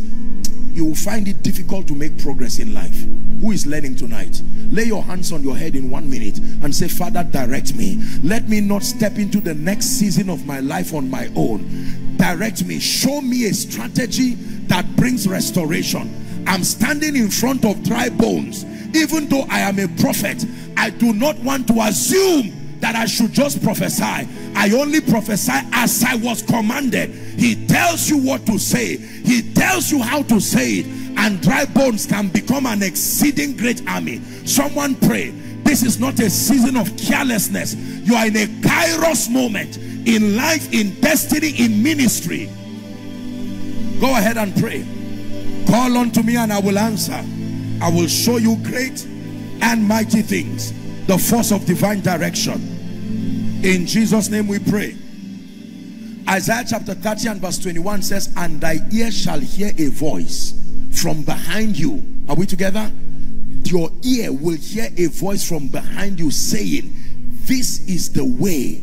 You will find it difficult to make progress in life. Who is learning tonight? Lay your hands on your head in one minute and say, Father, direct me. Let me not step into the next season of my life on my own. Direct me. Show me a strategy that brings restoration. I'm standing in front of dry bones. Even though I am a prophet, I do not want to assume that I should just prophesy. I only prophesy as I was commanded. He tells you what to say. He tells you how to say it. And dry bones can become an exceeding great army. Someone pray. This is not a season of carelessness. You are in a kairos moment in life, in destiny, in ministry. Go ahead and pray. Call unto me and I will answer. I will show you great and mighty things. The force of divine direction. In Jesus' name we pray. Isaiah chapter 30 and verse 21 says, And thy ear shall hear a voice from behind you. Are we together? Your ear will hear a voice from behind you saying, This is the way.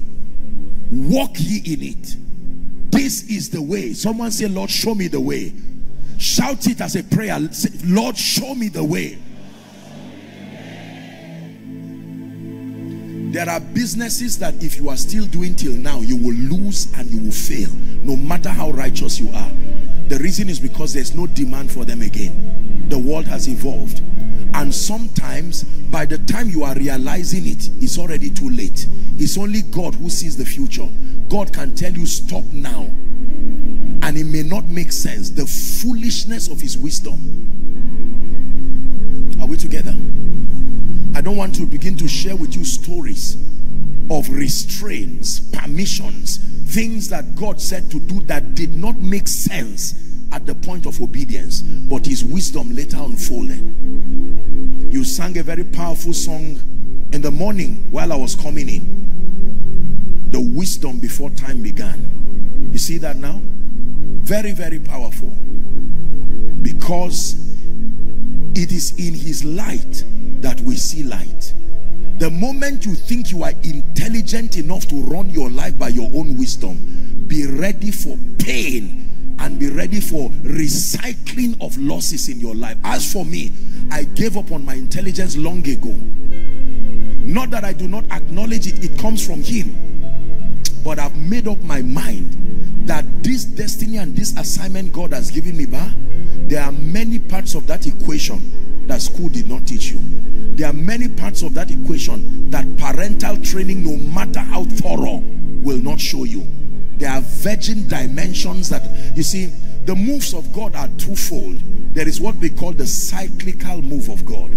Walk ye in it. This is the way. Someone say, Lord, show me the way. Shout it as a prayer. Say, Lord, show me the way. There are businesses that if you are still doing till now, you will lose and you will fail, no matter how righteous you are. The reason is because there's no demand for them again. The world has evolved. And sometimes, by the time you are realizing it, it's already too late. It's only God who sees the future. God can tell you, stop now. And it may not make sense. The foolishness of his wisdom. Don't want to begin to share with you stories of restraints, permissions, things that God said to do that did not make sense at the point of obedience, but his wisdom later unfolded. You sang a very powerful song in the morning while I was coming in. The wisdom before time began. You see that now? Very, very powerful. Because it is in his light that we see light. The moment you think you are intelligent enough to run your life by your own wisdom, be ready for pain and be ready for recycling of losses in your life. As for me, I gave up on my intelligence long ago. Not that I do not acknowledge it, it comes from him. But I've made up my mind that this destiny and this assignment God has given me, bah, there are many parts of that equation that school did not teach you. There are many parts of that equation that parental training, no matter how thorough, will not show you. There are virgin dimensions that, you see, the moves of God are twofold. There is what we call the cyclical move of God.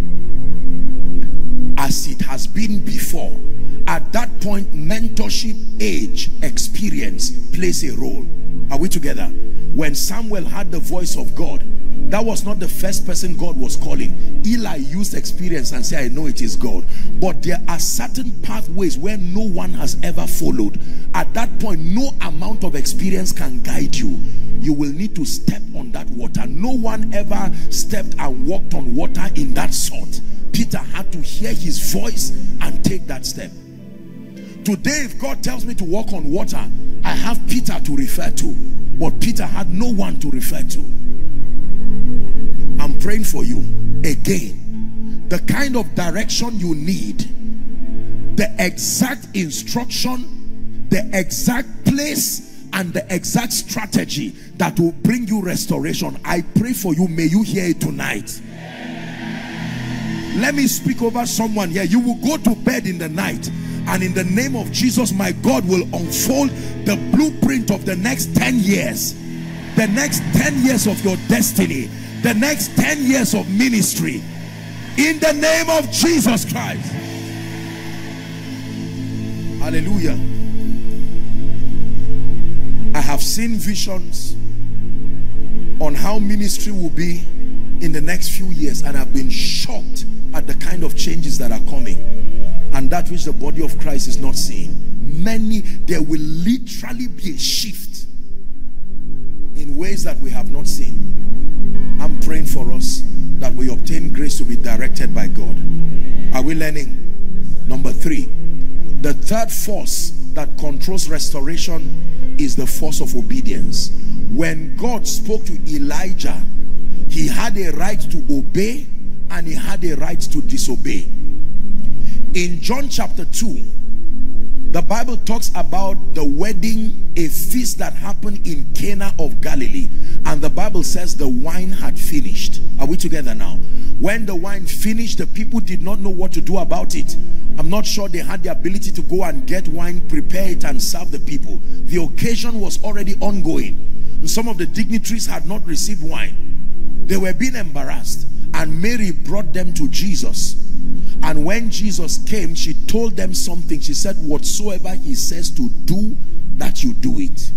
As it has been before. At that point, mentorship, age, experience plays a role. Are we together? When Samuel had the voice of God, that was not the first person God was calling. Eli used experience and said, I know it is God. But there are certain pathways where no one has ever followed. At that point, no amount of experience can guide you. You will need to step on that water. No one ever stepped and walked on water in that sort. Peter had to hear his voice and take that step. Today, if God tells me to walk on water, I have Peter to refer to. But Peter had no one to refer to. I'm praying for you again. The kind of direction you need, the exact instruction, the exact place, and the exact strategy that will bring you restoration. I pray for you. May you hear it tonight. Let me speak over someone here. You will go to bed in the night and in the name of Jesus my God will unfold the blueprint of the next 10 years. The next 10 years of your destiny. The next 10 years of ministry. In the name of Jesus Christ. Hallelujah. I have seen visions on how ministry will be in the next few years and I've been shocked at the kind of changes that are coming and that which the body of Christ is not seeing. Many, there will literally be a shift in ways that we have not seen. I'm praying for us that we obtain grace to be directed by God. Are we learning? Number three, the third force that controls restoration is the force of obedience. When God spoke to Elijah, he had a right to obey and he had a right to disobey. In John chapter 2, the Bible talks about the wedding, a feast that happened in Cana of Galilee. And the Bible says the wine had finished. Are we together now? When the wine finished, the people did not know what to do about it. I'm not sure they had the ability to go and get wine, prepare it and serve the people. The occasion was already ongoing. And some of the dignitaries had not received wine. They were being embarrassed. And Mary brought them to Jesus. And when Jesus came, she told them something. She said, whatsoever he says to do, that you do it.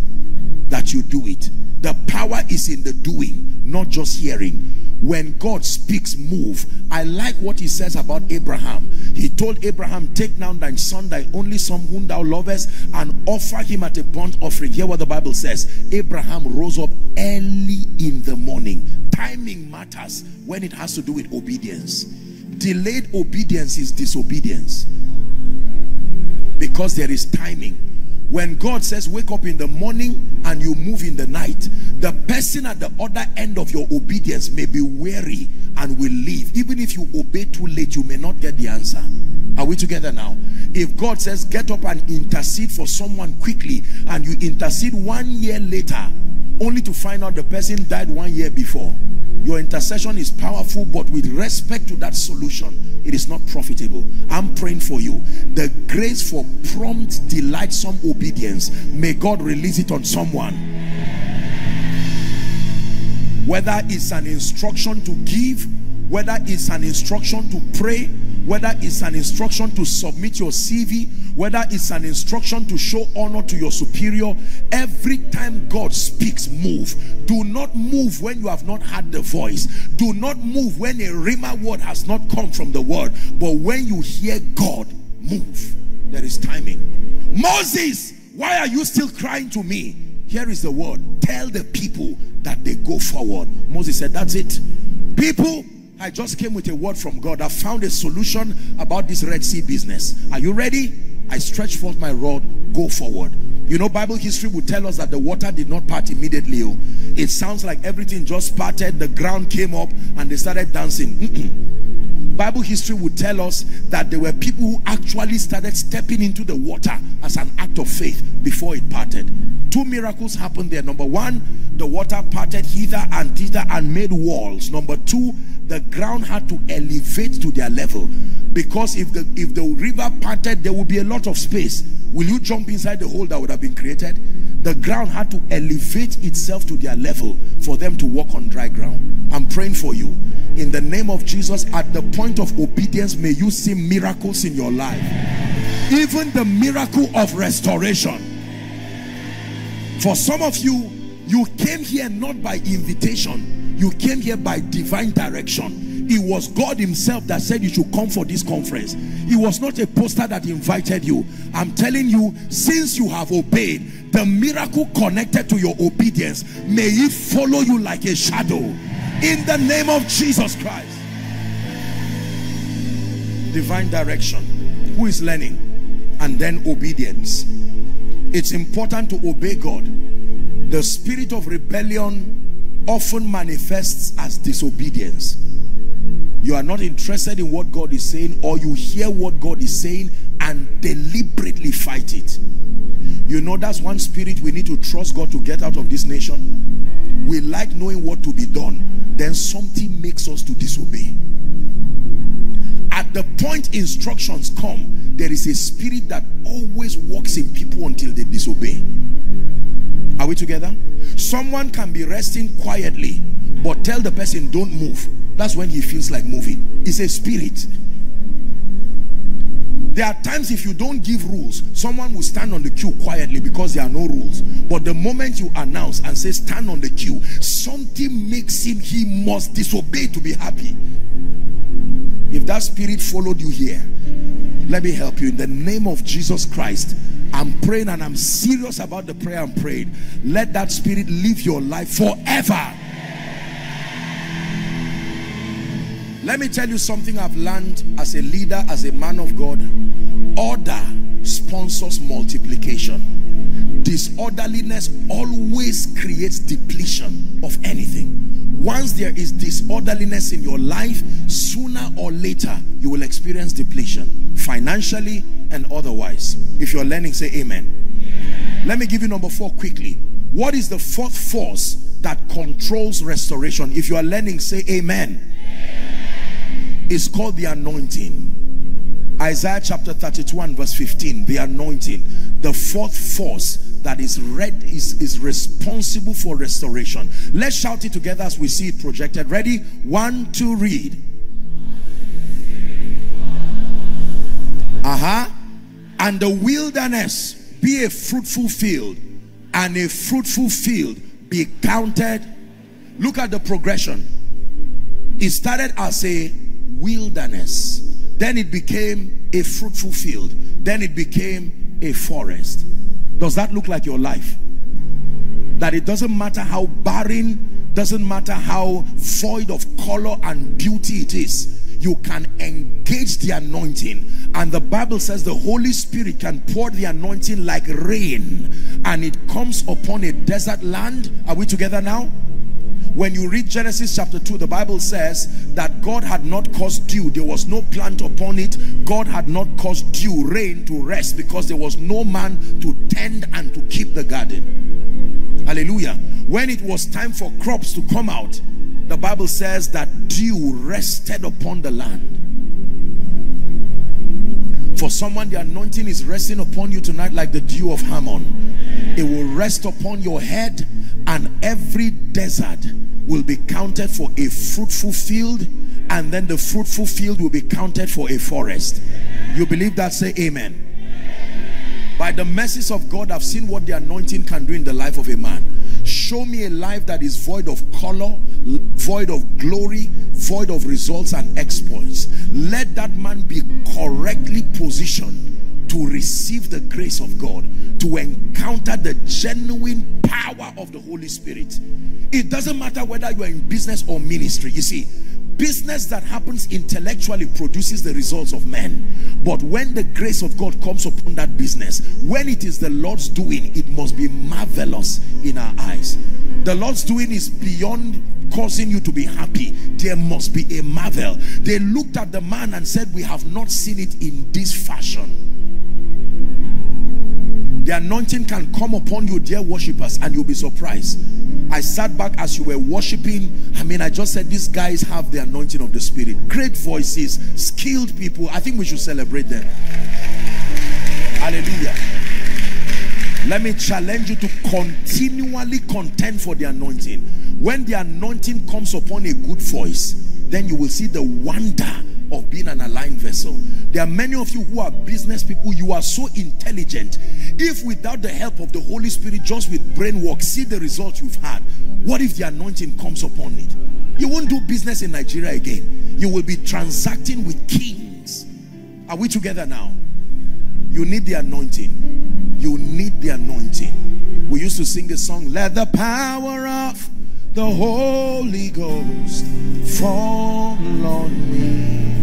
That you do it. The power is in the doing, not just hearing. When God speaks, move. I like what he says about Abraham. He told Abraham, take now thy son, thy only son whom thou lovest, and offer him at a burnt offering. Hear what the Bible says. Abraham rose up early in the morning. Timing matters when it has to do with obedience. Delayed obedience is disobedience. Because there is timing when God says wake up in the morning and you move in the night the person at the other end of your obedience may be weary and will leave even if you obey too late you may not get the answer are we together now if God says get up and intercede for someone quickly and you intercede one year later only to find out the person died one year before your intercession is powerful, but with respect to that solution, it is not profitable. I'm praying for you. The grace for prompt, delightsome obedience, may God release it on someone. Whether it's an instruction to give, whether it's an instruction to pray, whether it's an instruction to submit your CV, whether it's an instruction to show honor to your superior, every time God speaks, move. Do not move when you have not had the voice. Do not move when a rhema word has not come from the word. But when you hear God, move. There is timing. Moses, why are you still crying to me? Here is the word. Tell the people that they go forward. Moses said, that's it. People, I just came with a word from God. I found a solution about this Red Sea business. Are you ready? I stretch forth my rod, go forward. You know, Bible history would tell us that the water did not part immediately. Oh. It sounds like everything just parted, the ground came up, and they started dancing. Bible history would tell us that there were people who actually started stepping into the water as an act of faith before it parted. Two miracles happened there. Number one, the water parted hither and thither and made walls. Number two, the ground had to elevate to their level. Because if the if the river parted there would be a lot of space. Will you jump inside the hole that would have been created? The ground had to elevate itself to their level for them to walk on dry ground. I'm praying for you. In the name of jesus at the point of obedience may you see miracles in your life. Even the miracle of restoration. For some of you you came here not by invitation you came here by divine direction. It was God himself that said you should come for this conference. It was not a poster that invited you. I'm telling you since you have obeyed the miracle connected to your obedience may it follow you like a shadow. In the name of Jesus Christ. Divine direction. Who is learning? And then obedience. It's important to obey God. The spirit of rebellion often manifests as disobedience. You are not interested in what God is saying or you hear what God is saying and deliberately fight it. You know that's one spirit we need to trust God to get out of this nation. We like knowing what to be done. Then something makes us to disobey. At the point instructions come there is a spirit that always works in people until they disobey are we together? Someone can be resting quietly but tell the person don't move. That's when he feels like moving. It's a spirit. There are times if you don't give rules someone will stand on the queue quietly because there are no rules. But the moment you announce and say stand on the queue something makes him he must disobey to be happy that spirit followed you here let me help you in the name of Jesus Christ. I'm praying and I'm serious about the prayer I'm praying. Let that spirit live your life forever Let me tell you something I've learned as a leader, as a man of God. Order sponsors multiplication. Disorderliness always creates depletion of anything. Once there is disorderliness in your life, sooner or later, you will experience depletion. Financially and otherwise. If you're learning, say amen. Let me give you number four quickly. What is the fourth force that controls restoration? If you are learning, say amen. It's called the anointing. Isaiah chapter 31 verse 15, the anointing. The fourth force that is red is, is responsible for restoration. Let's shout it together as we see it projected. Ready? One, two, read. Uh-huh. And the wilderness be a fruitful field, and a fruitful field be counted. Look at the progression. It started as a wilderness. Then it became a fruitful field. Then it became a forest. Does that look like your life? That it doesn't matter how barren, doesn't matter how void of color and beauty it is, you can engage the anointing and the bible says the holy spirit can pour the anointing like rain and it comes upon a desert land are we together now when you read genesis chapter 2 the bible says that god had not caused dew there was no plant upon it god had not caused dew rain to rest because there was no man to tend and to keep the garden hallelujah when it was time for crops to come out the Bible says that dew rested upon the land. For someone, the anointing is resting upon you tonight like the dew of Hermon. It will rest upon your head and every desert will be counted for a fruitful field and then the fruitful field will be counted for a forest. You believe that? Say amen. By the mercies of God, I've seen what the anointing can do in the life of a man. Show me a life that is void of color, void of glory, void of results and exploits. Let that man be correctly positioned to receive the grace of God, to encounter the genuine power of the Holy Spirit. It doesn't matter whether you are in business or ministry. You see, business that happens intellectually produces the results of men. But when the grace of God comes upon that business when it is the Lord's doing it must be marvelous in our eyes. The Lord's doing is beyond causing you to be happy. There must be a marvel. They looked at the man and said we have not seen it in this fashion the anointing can come upon you dear worshippers and you'll be surprised I sat back as you were worshiping. I mean, I just said these guys have the anointing of the spirit. Great voices, skilled people. I think we should celebrate them. Hallelujah. Let me challenge you to continually contend for the anointing. When the anointing comes upon a good voice, then you will see the wonder of being an aligned vessel. There are many of you who are business people. You are so intelligent. If without the help of the Holy Spirit, just with brain work, see the result you've had. What if the anointing comes upon it? You won't do business in Nigeria again. You will be transacting with kings. Are we together now? You need the anointing. You need the anointing. We used to sing the song, Let the power of the Holy Ghost fall on me.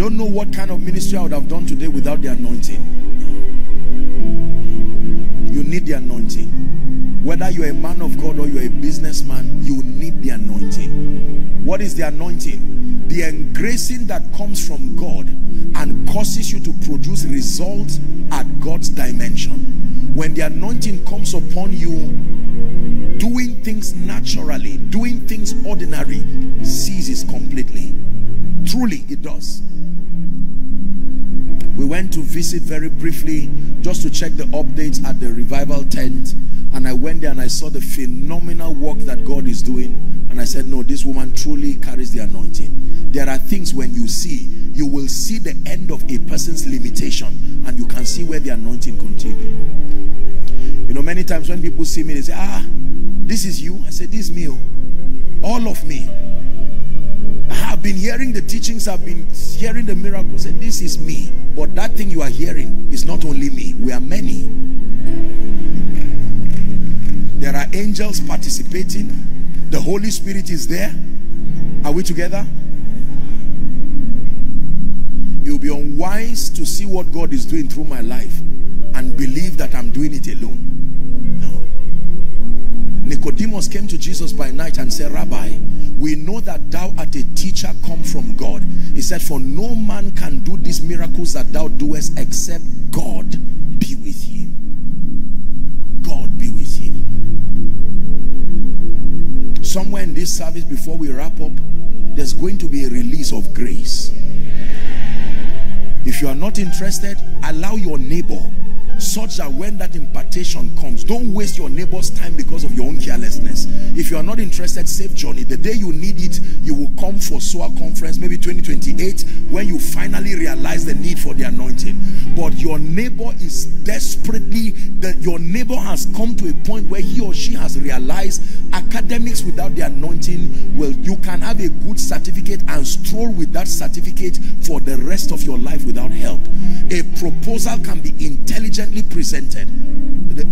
Don't know what kind of ministry I would have done today without the anointing. You need the anointing. Whether you're a man of God or you're a businessman, you need the anointing. What is the anointing? The engracing that comes from God and causes you to produce results at God's dimension. When the anointing comes upon you, doing things naturally, doing things ordinary, ceases completely. Truly, it does. We went to visit very briefly just to check the updates at the revival tent. And I went there and I saw the phenomenal work that God is doing. And I said, no, this woman truly carries the anointing. There are things when you see, you will see the end of a person's limitation and you can see where the anointing continues. You know, many times when people see me, they say, ah, this is you. I said, this is me. Oh. All of me. I have been hearing the teachings, I've been hearing the miracles, and this is me. But that thing you are hearing is not only me, we are many. There are angels participating, the Holy Spirit is there. Are we together? You'll be unwise to see what God is doing through my life and believe that I'm doing it alone. No. Nicodemus came to Jesus by night and said, Rabbi, we know that thou art a teacher come from God. He said, for no man can do these miracles that thou doest except God be with him. God be with him. Somewhere in this service, before we wrap up, there's going to be a release of grace. If you are not interested, allow your neighbor such that when that impartation comes, don't waste your neighbor's time because of your own carelessness. If you are not interested, save Johnny. The day you need it, you will come for SOA conference, maybe 2028, when you finally realize the need for the anointing. But your neighbor is desperately, that your neighbor has come to a point where he or she has realized academics without the anointing, well, you can have a good certificate and stroll with that certificate for the rest of your life without help. A proposal can be intelligently presented.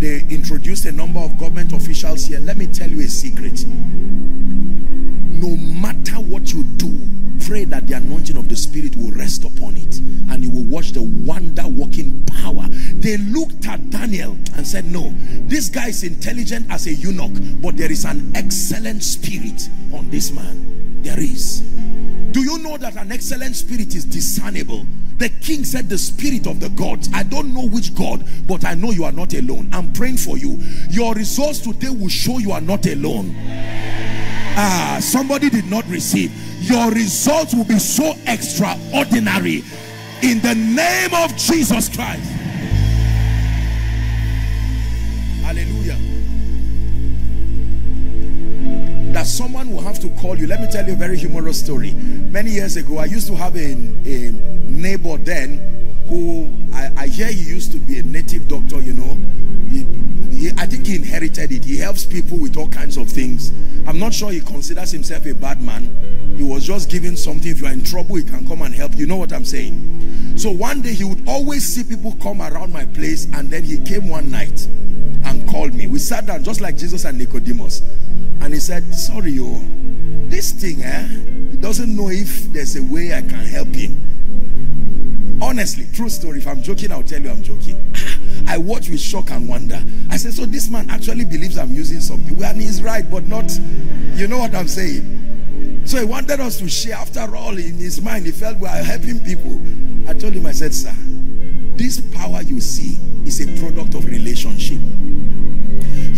They introduced a number of government officials here. Let me tell you a secret. No matter what you do, pray that the anointing of the Spirit will rest upon it and you will watch the wonder working power. They looked at Daniel and said, No, this guy is intelligent as a eunuch, but there is an excellent spirit on this man. There is. Do you know that an excellent spirit is discernible? The king said, The spirit of the gods. I don't know which God, but I know you are not alone. I'm praying for you. Your results today will show you are not alone. Ah, somebody did not receive. Your results will be so extraordinary in the name of Jesus Christ. Hallelujah. That someone will have to call you. Let me tell you a very humorous story. Many years ago, I used to have a, a neighbor then who I, I, hear he used to be a native doctor, you know. He, he, I think he inherited it. He helps people with all kinds of things. I'm not sure he considers himself a bad man. He was just giving something. If you are in trouble, he can come and help. You know what I'm saying? So one day he would always see people come around my place and then he came one night and called me. We sat down just like Jesus and Nicodemus. And he said, sorry, yo, this thing, eh? He doesn't know if there's a way I can help him. Honestly, true story. If I'm joking, I'll tell you I'm joking. I watch with shock and wonder. I said, so this man actually believes I'm using something. Well, he's right, but not, you know what I'm saying? So he wanted us to share. After all, in his mind, he felt we are helping people. I told him, I said, sir, this power you see is a product of relationship.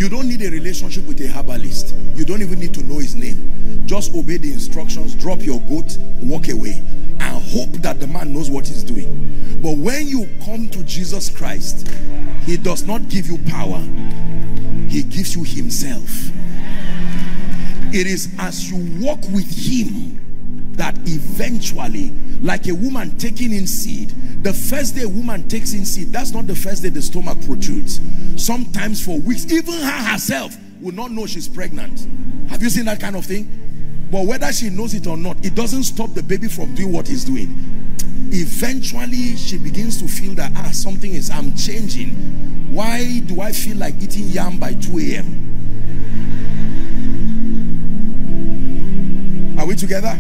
You don't need a relationship with a herbalist. You don't even need to know his name. Just obey the instructions, drop your goat, walk away, and hope that the man knows what he's doing. But when you come to Jesus Christ, he does not give you power. He gives you himself. It is as you walk with him that eventually, like a woman taking in seed, the first day a woman takes in seed, that's not the first day the stomach protrudes. Sometimes for weeks, even her herself will not know she's pregnant. Have you seen that kind of thing? But whether she knows it or not, it doesn't stop the baby from doing what he's doing. Eventually, she begins to feel that, ah, something is, I'm changing. Why do I feel like eating yam by 2 a.m.? Are we together?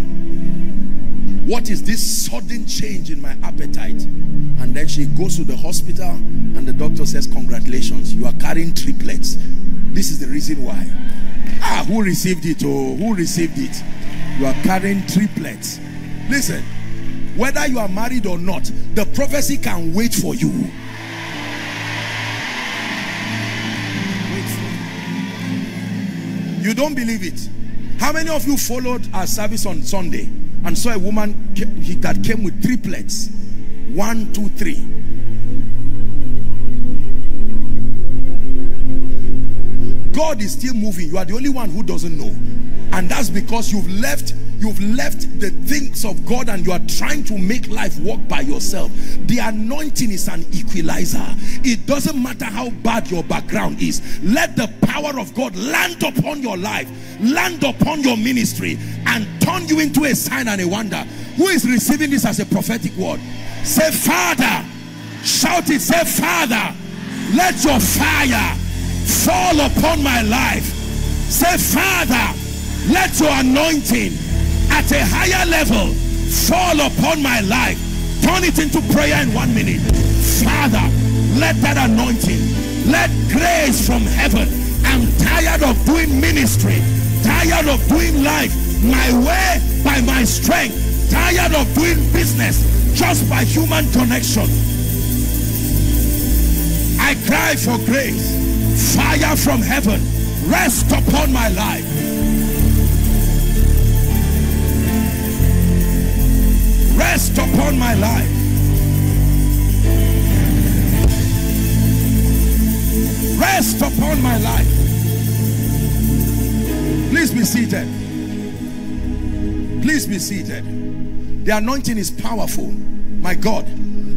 What is this sudden change in my appetite? And then she goes to the hospital and the doctor says, congratulations, you are carrying triplets. This is the reason why. Ah, who received it? Oh, who received it? You are carrying triplets. Listen, whether you are married or not, the prophecy can wait for you. Wait for you. You don't believe it. How many of you followed our service on Sunday and saw a woman that came with triplets? One, two, three. God is still moving. You are the only one who doesn't know. And that's because you've left you've left the things of God and you are trying to make life work by yourself. The anointing is an equalizer. It doesn't matter how bad your background is. Let the power of God land upon your life, land upon your ministry and turn you into a sign and a wonder. Who is receiving this as a prophetic word? Say, Father, shout it, say, Father, let your fire fall upon my life. Say, Father, let your anointing at a higher level fall upon my life. Turn it into prayer in one minute. Father, let that anointing, let grace from heaven. I'm tired of doing ministry, tired of doing life my way by my strength, tired of doing business just by human connection. I cry for grace, fire from heaven, rest upon my life. Rest upon my life. Rest upon my life. Please be seated. Please be seated. The anointing is powerful. My God,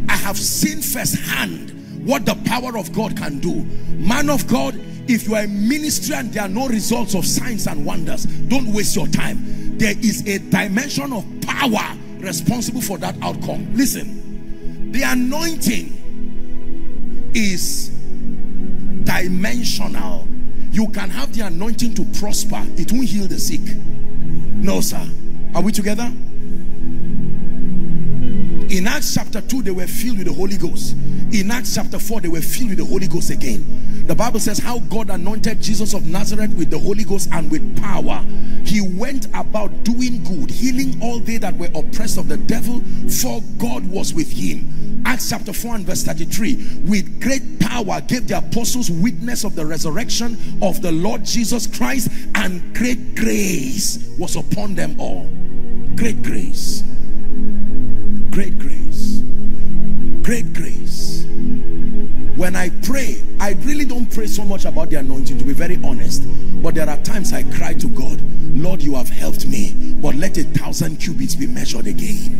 I have seen firsthand what the power of God can do. Man of God, if you are a ministry and there are no results of signs and wonders, don't waste your time. There is a dimension of power responsible for that outcome. Listen, the anointing is dimensional. You can have the anointing to prosper. It won't heal the sick. No, sir. Are we together? In Acts chapter 2, they were filled with the Holy Ghost. In Acts chapter 4, they were filled with the Holy Ghost again. The Bible says how God anointed Jesus of Nazareth with the Holy Ghost and with power. He went about doing good, healing all they that were oppressed of the devil, for God was with him. Acts chapter 4 and verse 33. With great power gave the apostles witness of the resurrection of the Lord Jesus Christ, and great grace was upon them all. Great grace great grace great grace. When I pray I really don't pray so much about the anointing to be very honest but there are times I cry to God Lord you have helped me but let a thousand cubits be measured again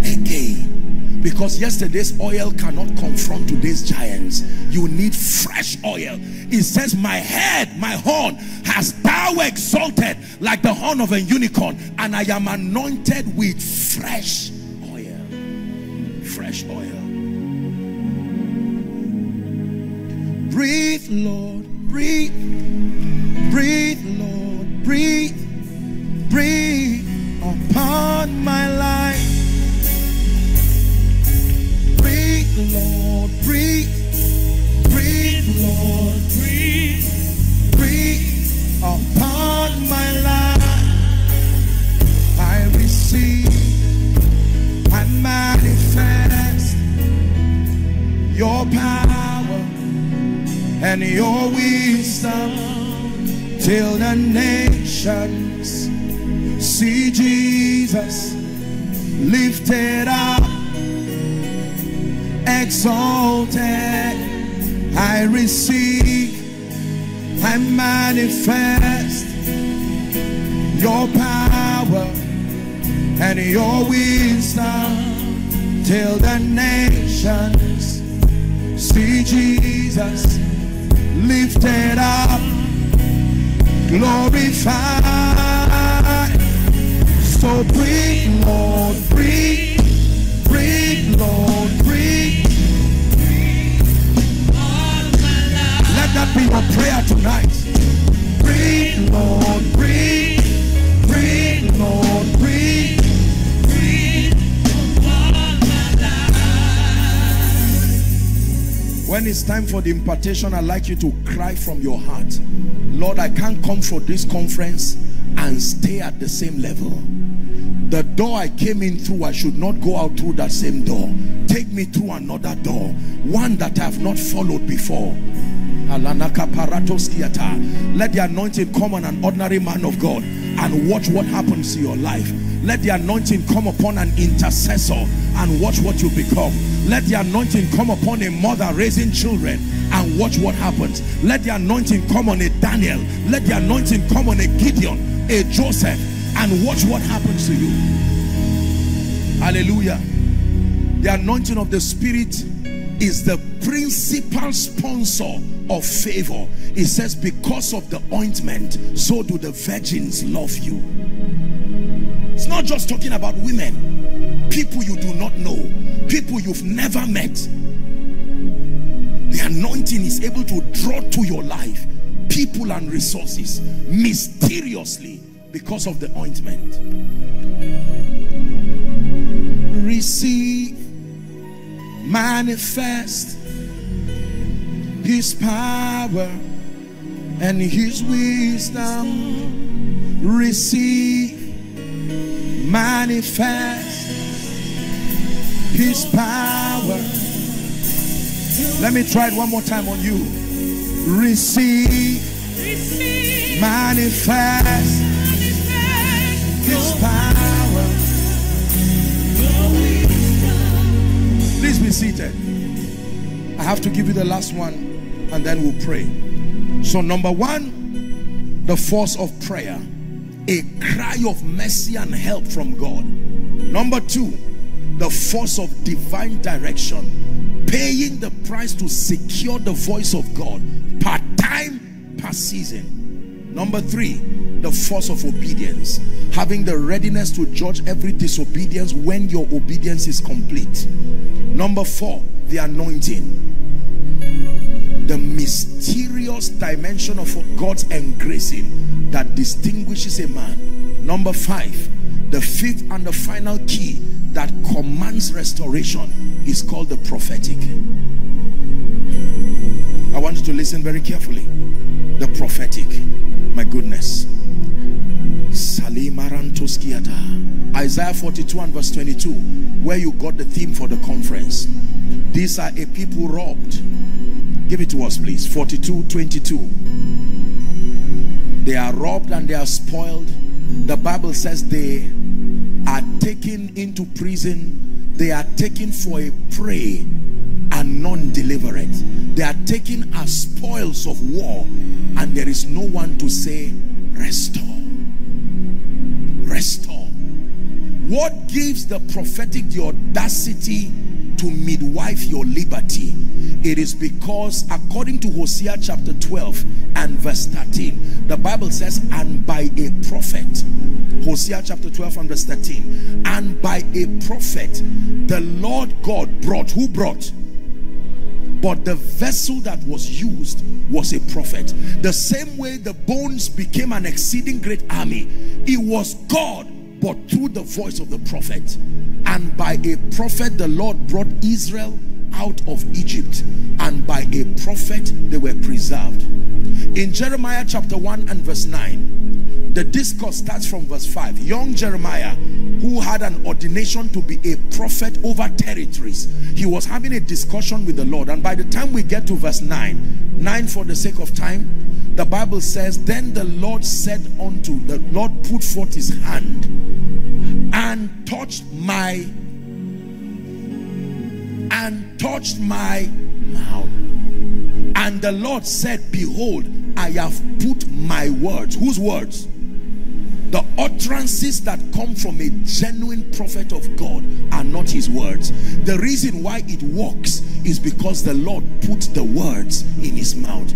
again. Because yesterday's oil cannot confront today's giants. You need fresh oil. It says my head my horn has thou exalted like the horn of a unicorn and I am anointed with fresh fresh oil. Breathe, Lord, breathe. Breathe, Lord, breathe. Breathe upon my life. Breathe, Lord, breathe. Breathe, Lord, breathe. Breathe upon my life. I receive and manifest your power and your wisdom till the nations see Jesus lifted up, exalted. I receive and manifest your power and your wisdom till the nations see Jesus lifted up, glorified. So breathe, Lord, breathe, breathe, Lord, breathe. Let that be your prayer tonight. Breathe, Lord, breathe, When it's time for the impartation, I'd like you to cry from your heart. Lord, I can't come for this conference and stay at the same level. The door I came in through, I should not go out through that same door. Take me through another door, one that I have not followed before. Let the anointing come on an ordinary man of God and watch what happens to your life. Let the anointing come upon an intercessor and watch what you become. Let the anointing come upon a mother raising children and watch what happens. Let the anointing come on a Daniel. Let the anointing come on a Gideon a Joseph and watch what happens to you. Hallelujah. The anointing of the Spirit is the principal sponsor of favor. It says, because of the ointment, so do the virgins love you. It's not just talking about women, people you do not know, people you've never met. The anointing is able to draw to your life people and resources mysteriously because of the ointment. Receive, manifest his power and his wisdom. Receive, manifest his power. Let me try it one more time on you. Receive, Receive manifest, manifest his power. Please be seated. I have to give you the last one and then we'll pray. So, number one, the force of prayer, a cry of mercy and help from God. Number two, the force of divine direction, paying the price to secure the voice of God per time, per season. Number three, the force of obedience, having the readiness to judge every disobedience when your obedience is complete. Number four, the anointing, the mysterious dimension of God's engracing that distinguishes a man. Number five, the fifth and the final key that commands restoration is called the prophetic. I want you to listen very carefully. The prophetic. My goodness. Isaiah 42 and verse 22, where you got the theme for the conference. These are a people robbed Give it to us, please. 42, 22. They are robbed and they are spoiled. The Bible says they are taken into prison. They are taken for a prey and none deliver it. They are taken as spoils of war and there is no one to say, restore. Restore. What gives the prophetic the audacity to midwife your liberty. It is because according to Hosea chapter 12 and verse 13 the Bible says and by a prophet Hosea chapter 12 and verse 13 and by a prophet the Lord God brought who brought? But the vessel that was used was a prophet. The same way the bones became an exceeding great army it was God but through the voice of the prophet. And by a prophet the Lord brought Israel out of Egypt and by a prophet they were preserved. In Jeremiah chapter 1 and verse 9 the discourse starts from verse 5 young Jeremiah who had an ordination to be a prophet over territories he was having a discussion with the Lord. And by the time we get to verse 9 9 for the sake of time the Bible says, Then the Lord said unto, the Lord put forth his hand and touched my and touched my mouth. And the Lord said, Behold, I have put my words. Whose words? The utterances that come from a genuine prophet of God are not his words. The reason why it works is because the Lord put the words in his mouth.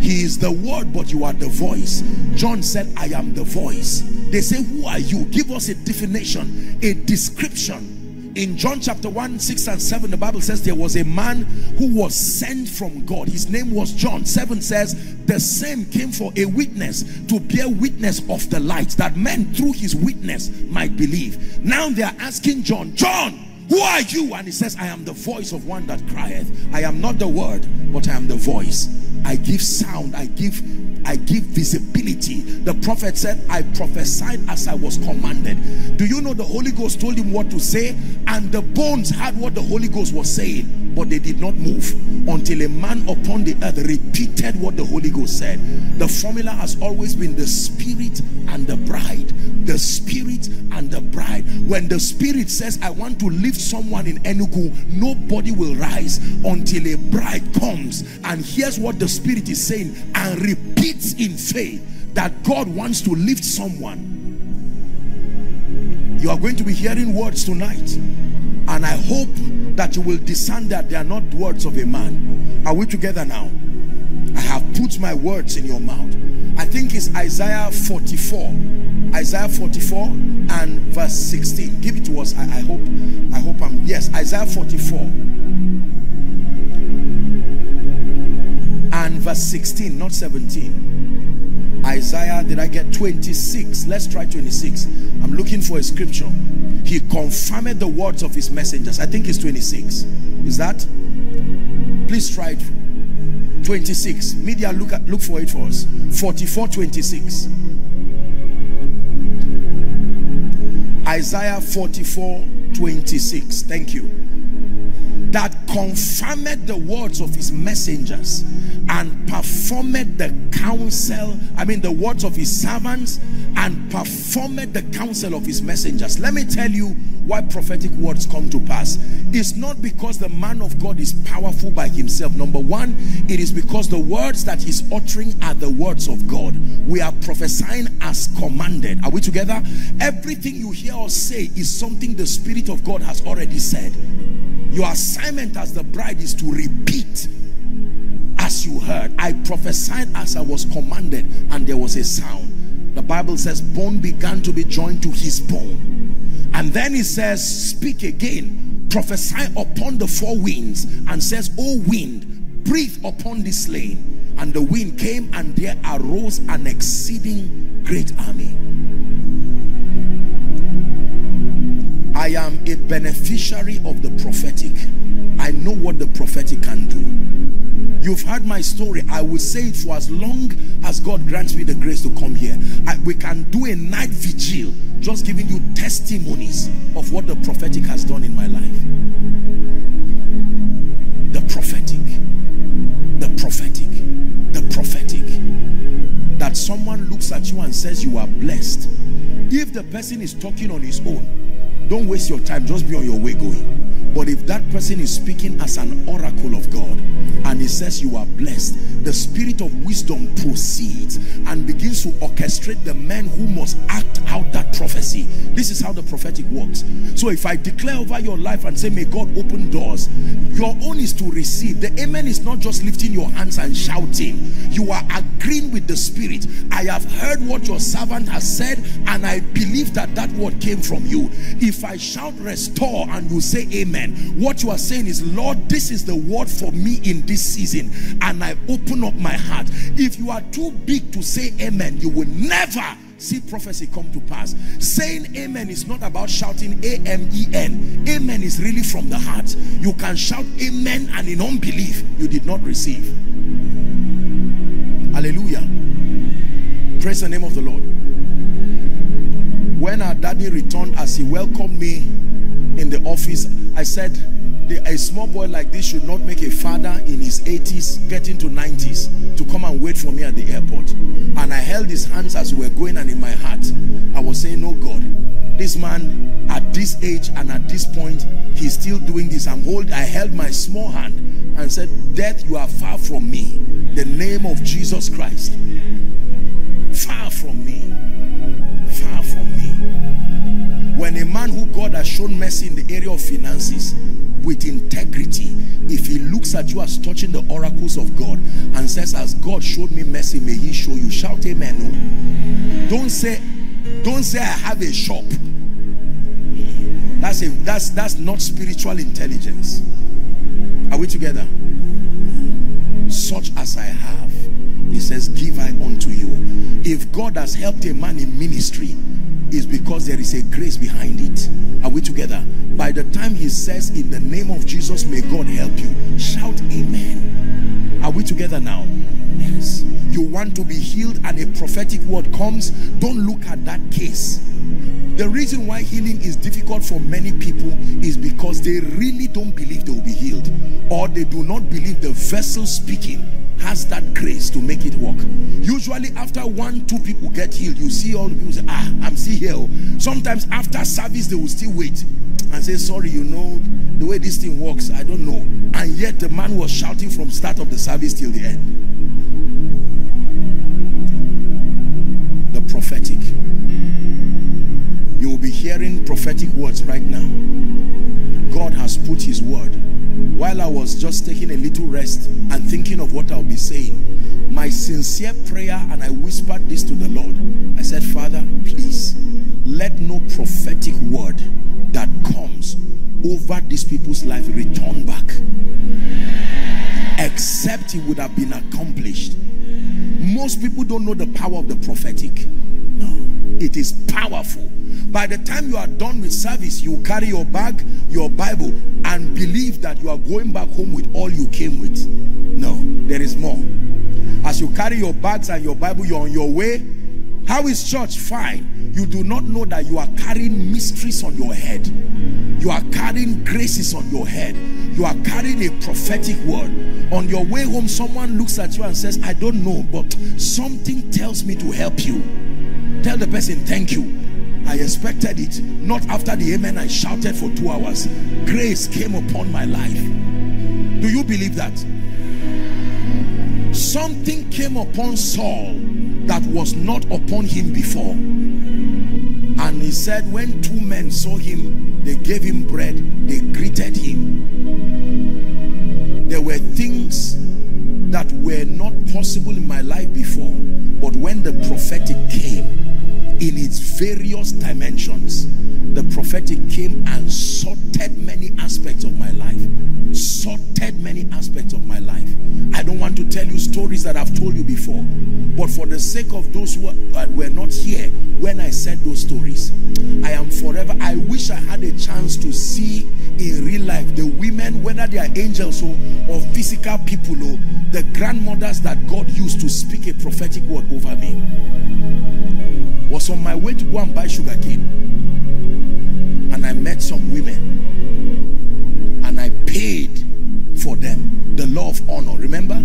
He is the word, but you are the voice. John said, I am the voice. They say, who are you? Give us a definition, a description. In John chapter 1, 6 and 7, the Bible says there was a man who was sent from God. His name was John. 7 says, the same came for a witness to bear witness of the light that men through his witness might believe. Now they are asking John, John, who are you? And he says, I am the voice of one that crieth. I am not the word, but I am the voice. I give sound. I give I give visibility. The prophet said, I prophesied as I was commanded. Do you know the Holy Ghost told him what to say? And the bones had what the Holy Ghost was saying, but they did not move until a man upon the earth repeated what the Holy Ghost said. The formula has always been the spirit and the bride. The spirit and the bride. When the spirit says, I want to lift someone in Enugu, nobody will rise until a bride comes and hears what the spirit is saying and repeats in faith that God wants to lift someone. You are going to be hearing words tonight. And I hope that you will discern that they are not words of a man. Are we together now? I have put my words in your mouth. I think it's Isaiah 44. Isaiah 44 and verse 16. Give it to us. I, I hope, I hope I'm yes, Isaiah 44. And verse 16, not 17. Isaiah, did I get 26? Let's try 26. I'm looking for a scripture. He confirmed the words of his messengers. I think it's 26. Is that? Please try it 26 media look at look for it for us. 44 26 isaiah 44 26 thank you. That confirmed the words of his messengers and performed the counsel i mean the words of his servants and performed the counsel of his messengers. Let me tell you why prophetic words come to pass. It's not because the man of God is powerful by himself. Number one it is because the words that he's uttering are the words of God. We are prophesying as commanded. Are we together? Everything you hear us say is something the spirit of God has already said. Your assignment as the bride is to repeat as you heard I prophesied as I was commanded and there was a sound the Bible says bone began to be joined to his bone and then he says, speak again, prophesy upon the four winds and says, O wind, breathe upon this slain. And the wind came and there arose an exceeding great army. I am a beneficiary of the prophetic. I know what the prophetic can do. You've heard my story. I will say it for as long as God grants me the grace to come here. I, we can do a night vigil just giving you testimonies of what the prophetic has done in my life. The prophetic. The prophetic. The prophetic. That someone looks at you and says you are blessed. If the person is talking on his own, don't waste your time. Just be on your way going. But if that person is speaking as an oracle of God and he says you are blessed, the spirit of wisdom proceeds and begins to orchestrate the men who must act out that prophecy. This is how the prophetic works. So if I declare over your life and say, may God open doors, your own is to receive. The amen is not just lifting your hands and shouting. You are agreeing with the spirit. I have heard what your servant has said and I believe that that word came from you. If I shout restore and you say amen, what you are saying is, Lord, this is the word for me in this season and I open up my heart. If you are too big to say amen, you will never see prophecy come to pass. Saying amen is not about shouting A-M-E-N. Amen is really from the heart. You can shout amen and in unbelief, you did not receive. Hallelujah. Praise the name of the Lord. When our daddy returned as he welcomed me in the office, I said, a small boy like this should not make a father in his 80s, getting to 90s, to come and wait for me at the airport. And I held his hands as we were going, and in my heart, I was saying, No, God, this man at this age and at this point, he's still doing this. I'm hold, I held my small hand and said, Death, you are far from me. The name of Jesus Christ. Far from me. Far from. When a man who God has shown mercy in the area of finances, with integrity if he looks at you as touching the oracles of God and says as God showed me mercy may he show you shout amen. No don't say don't say I have a shop. That's a that's that's not spiritual intelligence. Are we together? Such as I have he says give I unto you. If God has helped a man in ministry is because there is a grace behind it. Are we together? By the time he says in the name of Jesus may God help you shout amen. Are we together now? Yes you want to be healed and a prophetic word comes don't look at that case. The reason why healing is difficult for many people is because they really don't believe they will be healed or they do not believe the vessel speaking has that grace to make it work. Usually after one two people get healed you see all the people say ah i'm still here. Sometimes after service they will still wait and say sorry you know the way this thing works i don't know. And yet the man was shouting from start of the service till the end hearing prophetic words right now. God has put his word. While I was just taking a little rest and thinking of what I'll be saying, my sincere prayer, and I whispered this to the Lord. I said, Father, please, let no prophetic word that comes over these people's life return back. Except it would have been accomplished. Most people don't know the power of the prophetic. It is powerful. By the time you are done with service, you carry your bag, your Bible, and believe that you are going back home with all you came with. No, there is more. As you carry your bags and your Bible, you're on your way. How is church? Fine. You do not know that you are carrying mysteries on your head. You are carrying graces on your head. You are carrying a prophetic word. On your way home, someone looks at you and says, I don't know, but something tells me to help you. Tell the person, thank you. I expected it. Not after the amen I shouted for two hours. Grace came upon my life. Do you believe that? Something came upon Saul that was not upon him before. And he said when two men saw him, they gave him bread, they greeted him. There were things that were not possible in my life before. But when the prophetic came, in its various dimensions the prophetic came and sorted many aspects of my life sorted many aspects of my life tell you stories that i've told you before. But for the sake of those who were not here when i said those stories i am forever i wish i had a chance to see in real life the women whether they are angels or, or physical people or the grandmothers that god used to speak a prophetic word over me. Was on my way to go and buy sugar cane and I met some women the law of honor. Remember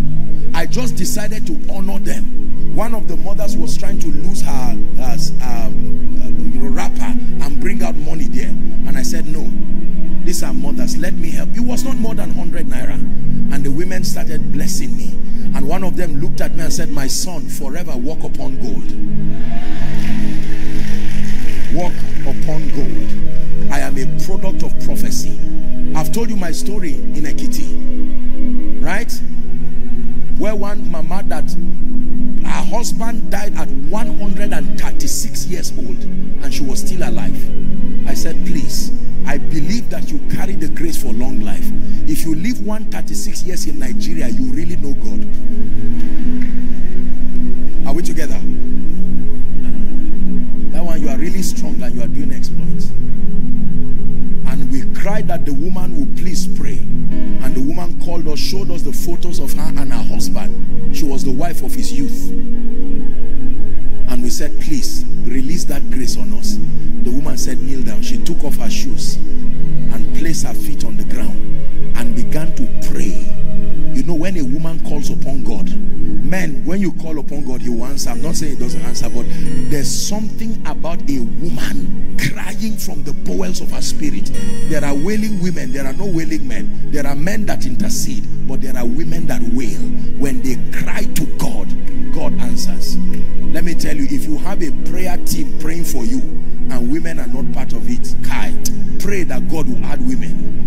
I just decided to honor them. One of the mothers was trying to lose her uh, um, uh, wrapper and bring out money there. And I said no these are mothers. Let me help. It was not more than 100 naira. And the women started blessing me. And one of them looked at me and said my son forever walk upon gold. Walk upon gold. I am a product of prophecy. I've told you my story in Ekiti, right? Where one mama that her husband died at 136 years old and she was still alive. I said, please, I believe that you carry the grace for long life. If you live 136 years in Nigeria, you really know God. Are we together? That one, you are really strong and you are doing exploits. Cried that the woman would please pray. And the woman called us, showed us the photos of her and her husband. She was the wife of his youth. And we said, please, release that grace on us. The woman said, kneel down. She took off her shoes and placed her feet on the ground and began to pray. You know, when a woman calls upon God, men, when you call upon God, he will answer. I'm not saying he doesn't answer, but there's something about a woman crying from the bowels of her spirit. There are wailing women, there are no wailing men. There are men that intercede, but there are women that wail. When they cry to God, God answers. Let me tell you, if you have a prayer team praying for you and women are not part of it, pray that God will add women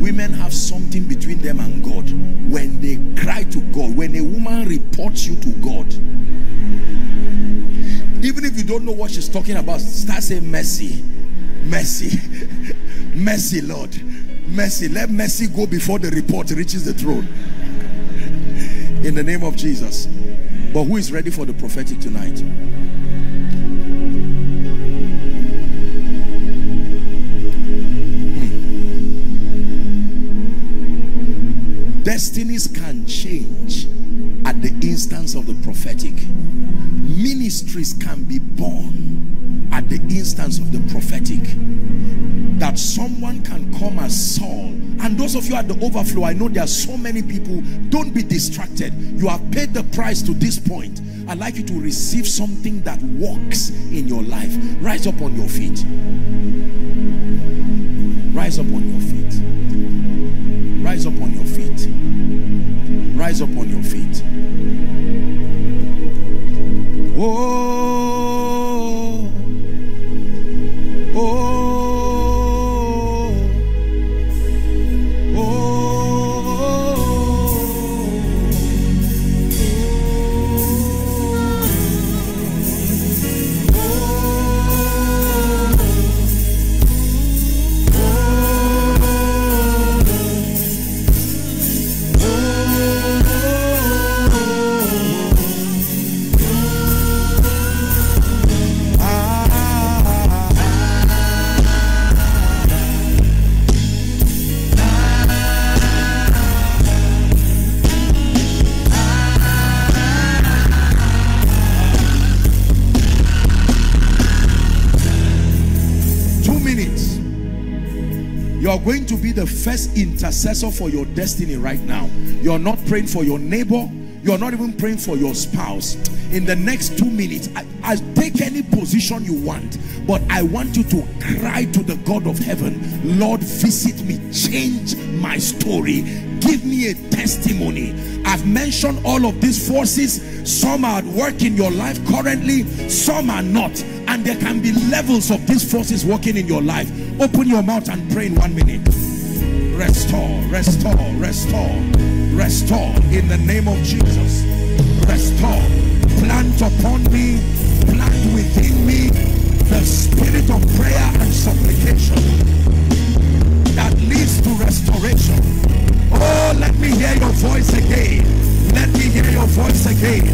women have something between them and God. When they cry to God when a woman reports you to God even if you don't know what she's talking about start saying mercy mercy mercy Lord mercy. Let mercy go before the report reaches the throne. In the name of Jesus. But who is ready for the prophetic tonight Destinies can change at the instance of the prophetic. Ministries can be born at the instance of the prophetic. That someone can come as Saul. And those of you at the overflow, I know there are so many people. Don't be distracted. You have paid the price to this point. I'd like you to receive something that works in your life. Rise up on your feet. Rise up on your feet. Rise up on your feet. Rise up on your feet. Oh. Oh. You're going to be the first intercessor for your destiny right now. You're not praying for your neighbor. You're not even praying for your spouse. In the next two minutes, I, I take any position you want, but I want you to cry to the God of heaven, Lord, visit me, change my story, give me a testimony. I've mentioned all of these forces. Some are at work in your life currently, some are not. And there can be levels of these forces working in your life. Open your mouth and pray in one minute. Restore, restore, restore, restore in the name of Jesus. Restore. Plant upon me, plant within me the spirit of prayer and supplication that leads to restoration. Oh, let me hear your voice again. Let me hear your voice again.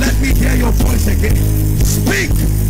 Let me hear your voice again. Speak.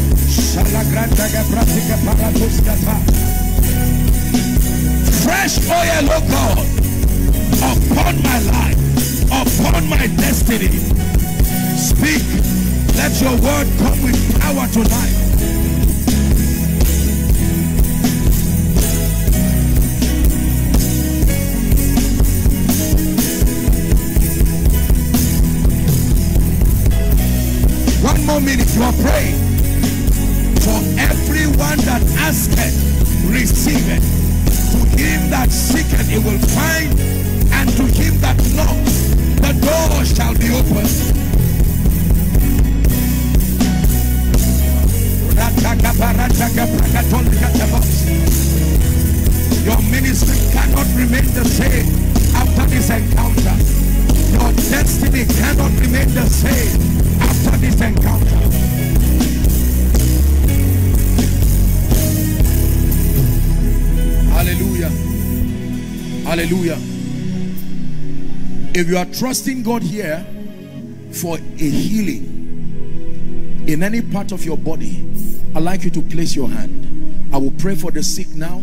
Fresh oil, oh God, upon my life, upon my destiny. Speak. Let your word come with power tonight. One more minute, you are praying. Everyone that asketh, receiveth. To him that seeketh, he will find. And to him that knocks, the door shall be opened. Your ministry cannot remain the same after this encounter. Your destiny cannot remain the same after this encounter. Hallelujah. Hallelujah. If you are trusting God here for a healing in any part of your body, I'd like you to place your hand. I will pray for the sick now.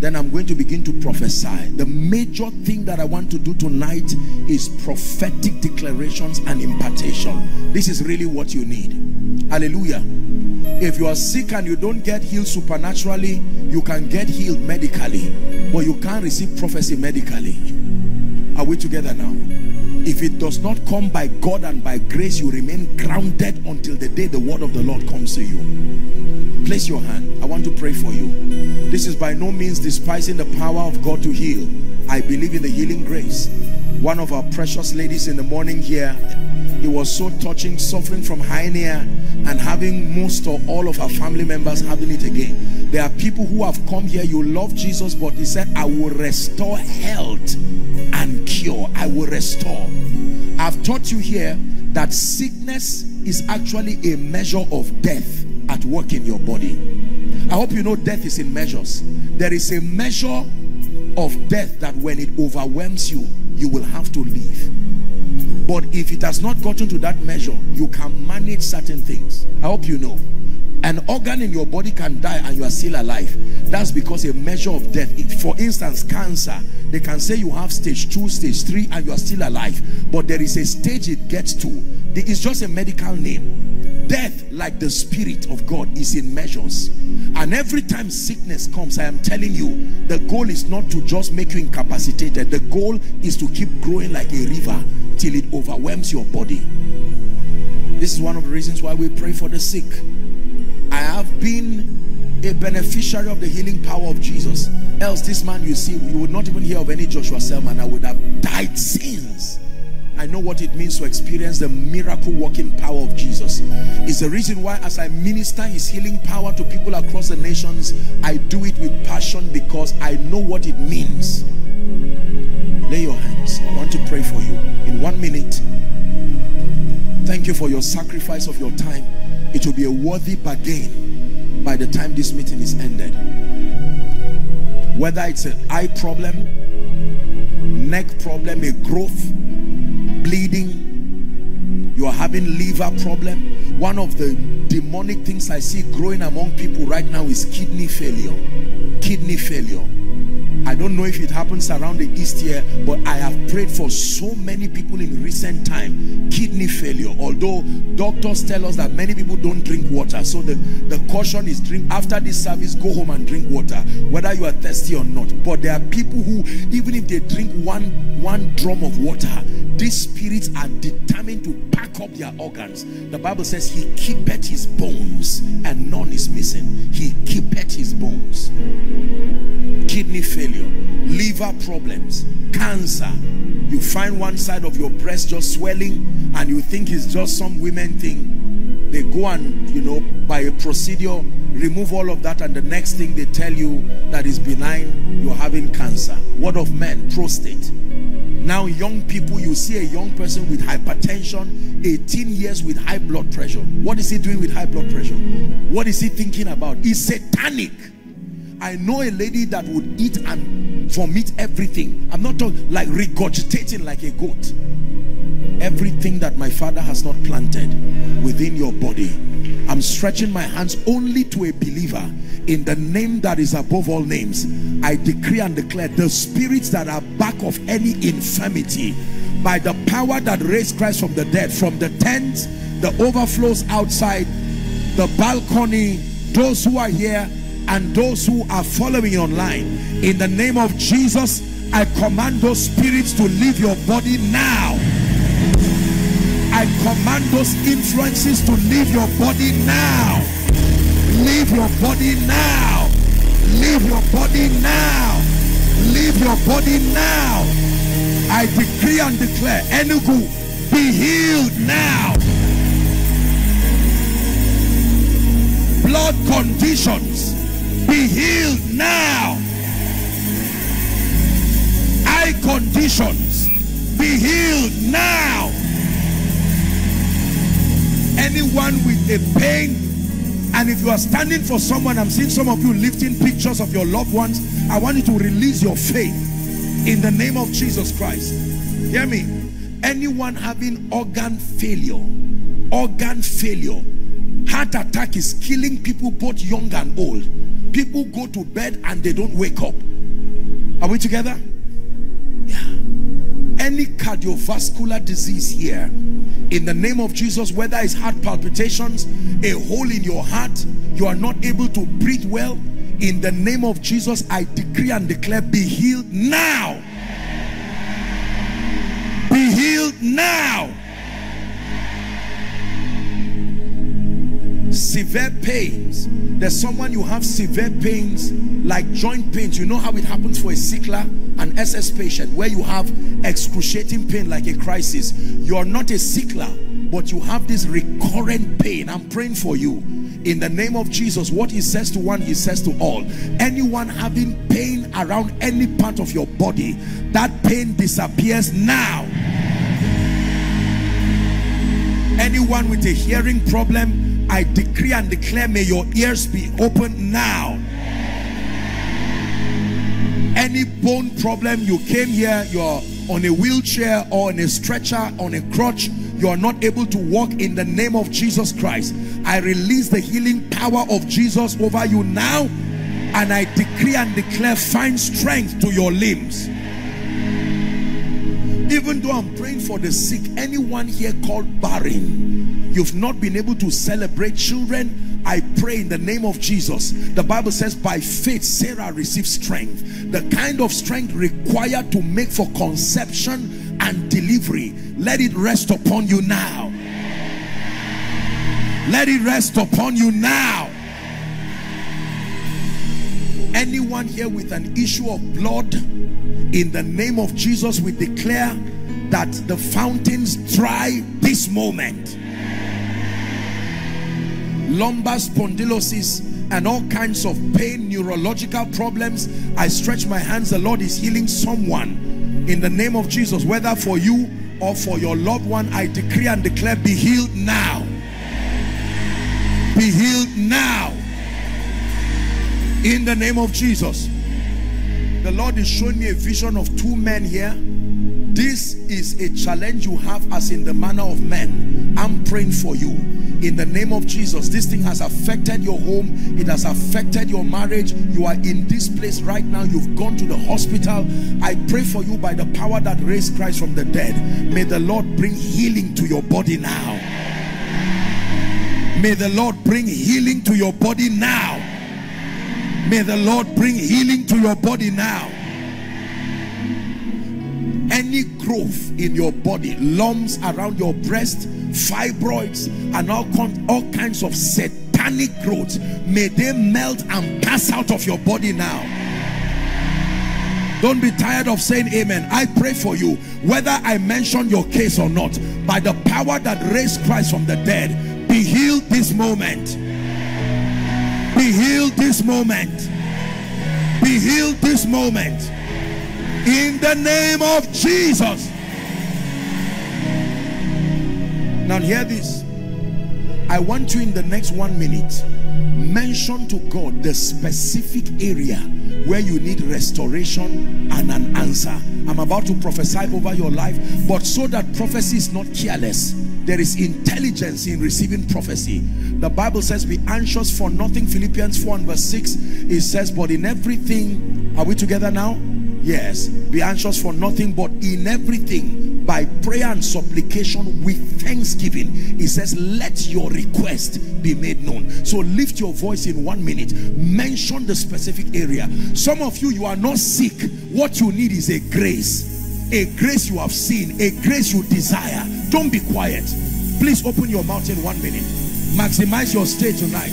Then I'm going to begin to prophesy. The major thing that I want to do tonight is prophetic declarations and impartation. This is really what you need. Hallelujah. If you are sick and you don't get healed supernaturally, you can get healed medically. But you can't receive prophecy medically. Are we together now? If it does not come by God and by grace, you remain grounded until the day the word of the Lord comes to you. Place your hand. I want to pray for you. This is by no means despising the power of God to heal. I believe in the healing grace. One of our precious ladies in the morning here, it was so touching, suffering from hernia and having most or all of her family members having it again. There are people who have come here, you love Jesus, but he said, I will restore health and cure. I will restore. I've taught you here that sickness is actually a measure of death at work in your body. I hope you know death is in measures. There is a measure of death that when it overwhelms you, you will have to leave. But if it has not gotten to that measure, you can manage certain things. I hope you know. An organ in your body can die and you are still alive. That's because a measure of death. For instance, cancer. They can say you have stage 2, stage 3 and you are still alive. But there is a stage it gets to. It's just a medical name. Death, like the spirit of God, is in measures. And every time sickness comes, I am telling you, the goal is not to just make you incapacitated. The goal is to keep growing like a river till it overwhelms your body. This is one of the reasons why we pray for the sick. Have been a beneficiary of the healing power of Jesus. Else this man you see, you would not even hear of any Joshua Selman. I would have died since. I know what it means to experience the miracle working power of Jesus. It's the reason why as I minister his healing power to people across the nations, I do it with passion because I know what it means. Lay your hands. I want to pray for you in one minute. Thank you for your sacrifice of your time. It will be a worthy bargain by the time this meeting is ended. Whether it's an eye problem, neck problem, a growth, bleeding, you are having liver problem. One of the demonic things I see growing among people right now is kidney failure. Kidney failure I don't know if it happens around the east here, but I have prayed for so many people in recent time, kidney failure. Although doctors tell us that many people don't drink water. So the, the caution is drink after this service, go home and drink water, whether you are thirsty or not. But there are people who, even if they drink one, one drum of water, these spirits are determined to pack up their organs. The Bible says he keepeth his bones and none is missing. He keepeth his bones kidney failure, liver problems, cancer. You find one side of your breast just swelling and you think it's just some women thing. They go and, you know, by a procedure, remove all of that and the next thing they tell you that is benign, you're having cancer. What of men? Prostate. Now young people, you see a young person with hypertension, 18 years with high blood pressure. What is he doing with high blood pressure? What is he thinking about? It's satanic. I know a lady that would eat and vomit everything. I'm not talking like regurgitating like a goat. Everything that my father has not planted within your body. I'm stretching my hands only to a believer in the name that is above all names. I decree and declare the spirits that are back of any infirmity by the power that raised Christ from the dead, from the tent, the overflows outside, the balcony, those who are here and those who are following online. In the name of Jesus I command those spirits to leave your body now. I command those influences to leave your body now. Leave your body now. Leave your body now. Leave your body now. I decree and declare Enugu be healed now. Blood conditions be healed now. Eye conditions be healed now. Anyone with a pain and if you are standing for someone, I'm seeing some of you lifting pictures of your loved ones. I want you to release your faith in the name of Jesus Christ. Hear me. Anyone having organ failure, organ failure, heart attack is killing people both young and old. People go to bed and they don't wake up. Are we together? Yeah. Any cardiovascular disease here in the name of Jesus whether it's heart palpitations a hole in your heart you are not able to breathe well in the name of Jesus I decree and declare be healed now. Be healed now severe pains there's someone you have severe pains like joint pains. You know how it happens for a sickler an ss patient where you have excruciating pain like a crisis. You're not a sickler but you have this recurrent pain. I'm praying for you. In the name of jesus what he says to one he says to all. Anyone having pain around any part of your body that pain disappears now. Anyone with a hearing problem I decree and declare may your ears be open now. Any bone problem you came here you're on a wheelchair or on a stretcher on a crutch you are not able to walk in the name of Jesus Christ. I release the healing power of Jesus over you now and I decree and declare find strength to your limbs even though I'm praying for the sick anyone here called barren you've not been able to celebrate. Children I pray in the name of Jesus. The Bible says by faith Sarah received strength. The kind of strength required to make for conception and delivery. Let it rest upon you now. Let it rest upon you now anyone here with an issue of blood in the name of Jesus we declare that the fountains dry this moment. Lumbar spondylosis and all kinds of pain neurological problems. I stretch my hands. The Lord is healing someone. In the name of Jesus whether for you or for your loved one I decree and declare be healed now. Be healed now in the name of Jesus The Lord is showing me a vision of two men here. This is a challenge you have as in the manner of men. I'm praying for you. In the name of Jesus, this thing has affected your home. It has affected your marriage. You are in this place right now. You've gone to the hospital. I pray for you by the power that raised Christ from the dead. May the Lord bring healing to your body now. May the Lord bring healing to your body now. May the Lord bring healing to your body now. Any growth in your body, lumps around your breast, fibroids, and all, all kinds of satanic growth, may they melt and pass out of your body now. Don't be tired of saying amen. I pray for you, whether I mention your case or not, by the power that raised Christ from the dead, be healed this moment. Healed this moment. Be healed this moment. In the name of Jesus. Now hear this. I want you in the next one minute mention to God the specific area where you need restoration and an answer. I'm about to prophesy over your life, but so that prophecy is not careless, there is intelligence in receiving prophecy. The Bible says, Be anxious for nothing. Philippians 4 and verse 6 it says, But in everything, are we together now? Yes, be anxious for nothing, but in everything, by prayer and supplication with thanksgiving, he says, Let your request be made known. So lift your voice in one minute, mention the specific area. Some of you, you are not sick. What you need is a grace. A grace you have seen, a grace you desire. Don't be quiet. Please open your mouth in one minute. Maximize your stay tonight.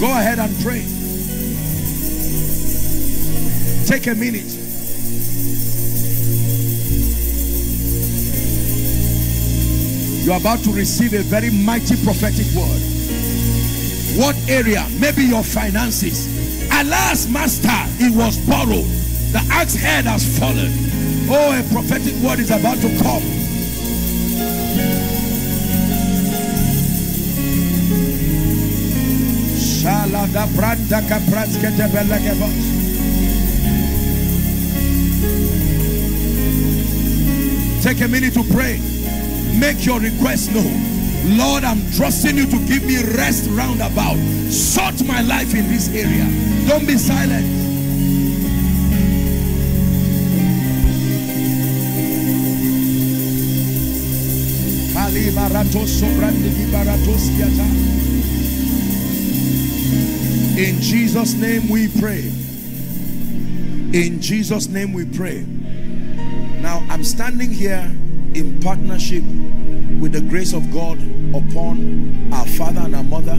Go ahead and pray. Take a minute. You're about to receive a very mighty prophetic word. What area? Maybe your finances. Alas, master, it was borrowed. The axe head has fallen. Oh, a prophetic word is about to come. Take a minute to pray. Make your request known. Lord, I'm trusting you to give me rest roundabout. Sort my life in this area. Don't be silent. In Jesus' name we pray. In Jesus' name we pray. Now, I'm standing here in partnership with the grace of God upon our father and our mother,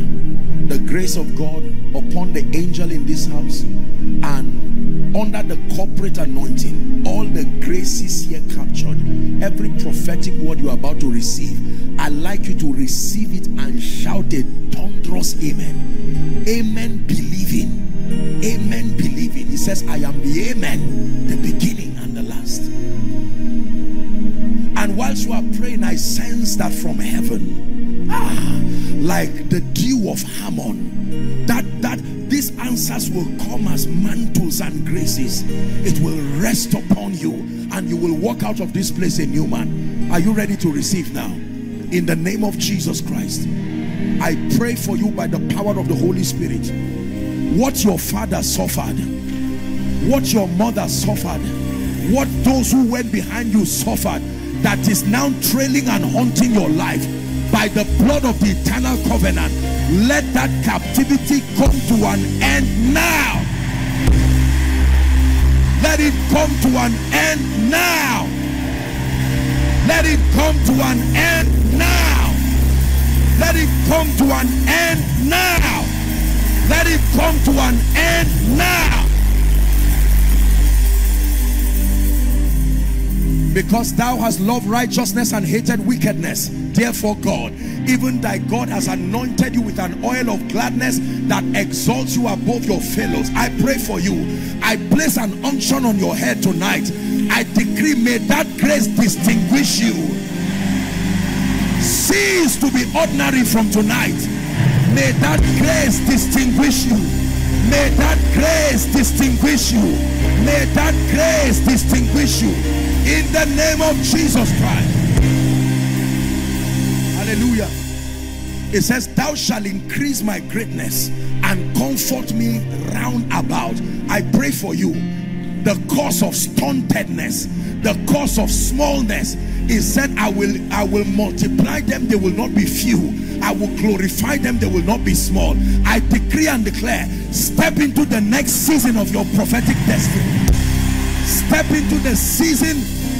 the grace of God upon the angel in this house, and under the corporate anointing, all the graces here captured, every prophetic word you are about to receive, I'd like you to receive it and shout a thunderous amen. Amen, believing. Amen, believing. He says, I am the amen, the beginning Whilst you are praying, I sense that from heaven, ah, like the dew of Hermon, that that these answers will come as mantles and graces. It will rest upon you, and you will walk out of this place a new man. Are you ready to receive now? In the name of Jesus Christ, I pray for you by the power of the Holy Spirit. What your father suffered, what your mother suffered, what those who went behind you suffered that is now trailing and haunting your life by the blood of the eternal covenant let that captivity come to an end now. Let it come to an end now. Let it come to an end now. Let it come to an end now. Let it come to an end now because thou hast loved righteousness and hated wickedness. Therefore God even thy God has anointed you with an oil of gladness that exalts you above your fellows. I pray for you. I place an unction on your head tonight. I decree may that grace distinguish you. Cease to be ordinary from tonight. May that grace distinguish you may that grace distinguish you. May that grace distinguish you. In the name of Jesus Christ. Hallelujah. It says, Thou shalt increase my greatness and comfort me round about. I pray for you. The cause of stuntedness, the cause of smallness, is said, I will I will multiply them, they will not be few. I will glorify them, they will not be small. I decree and declare, step into the next season of your prophetic destiny. Step into the season,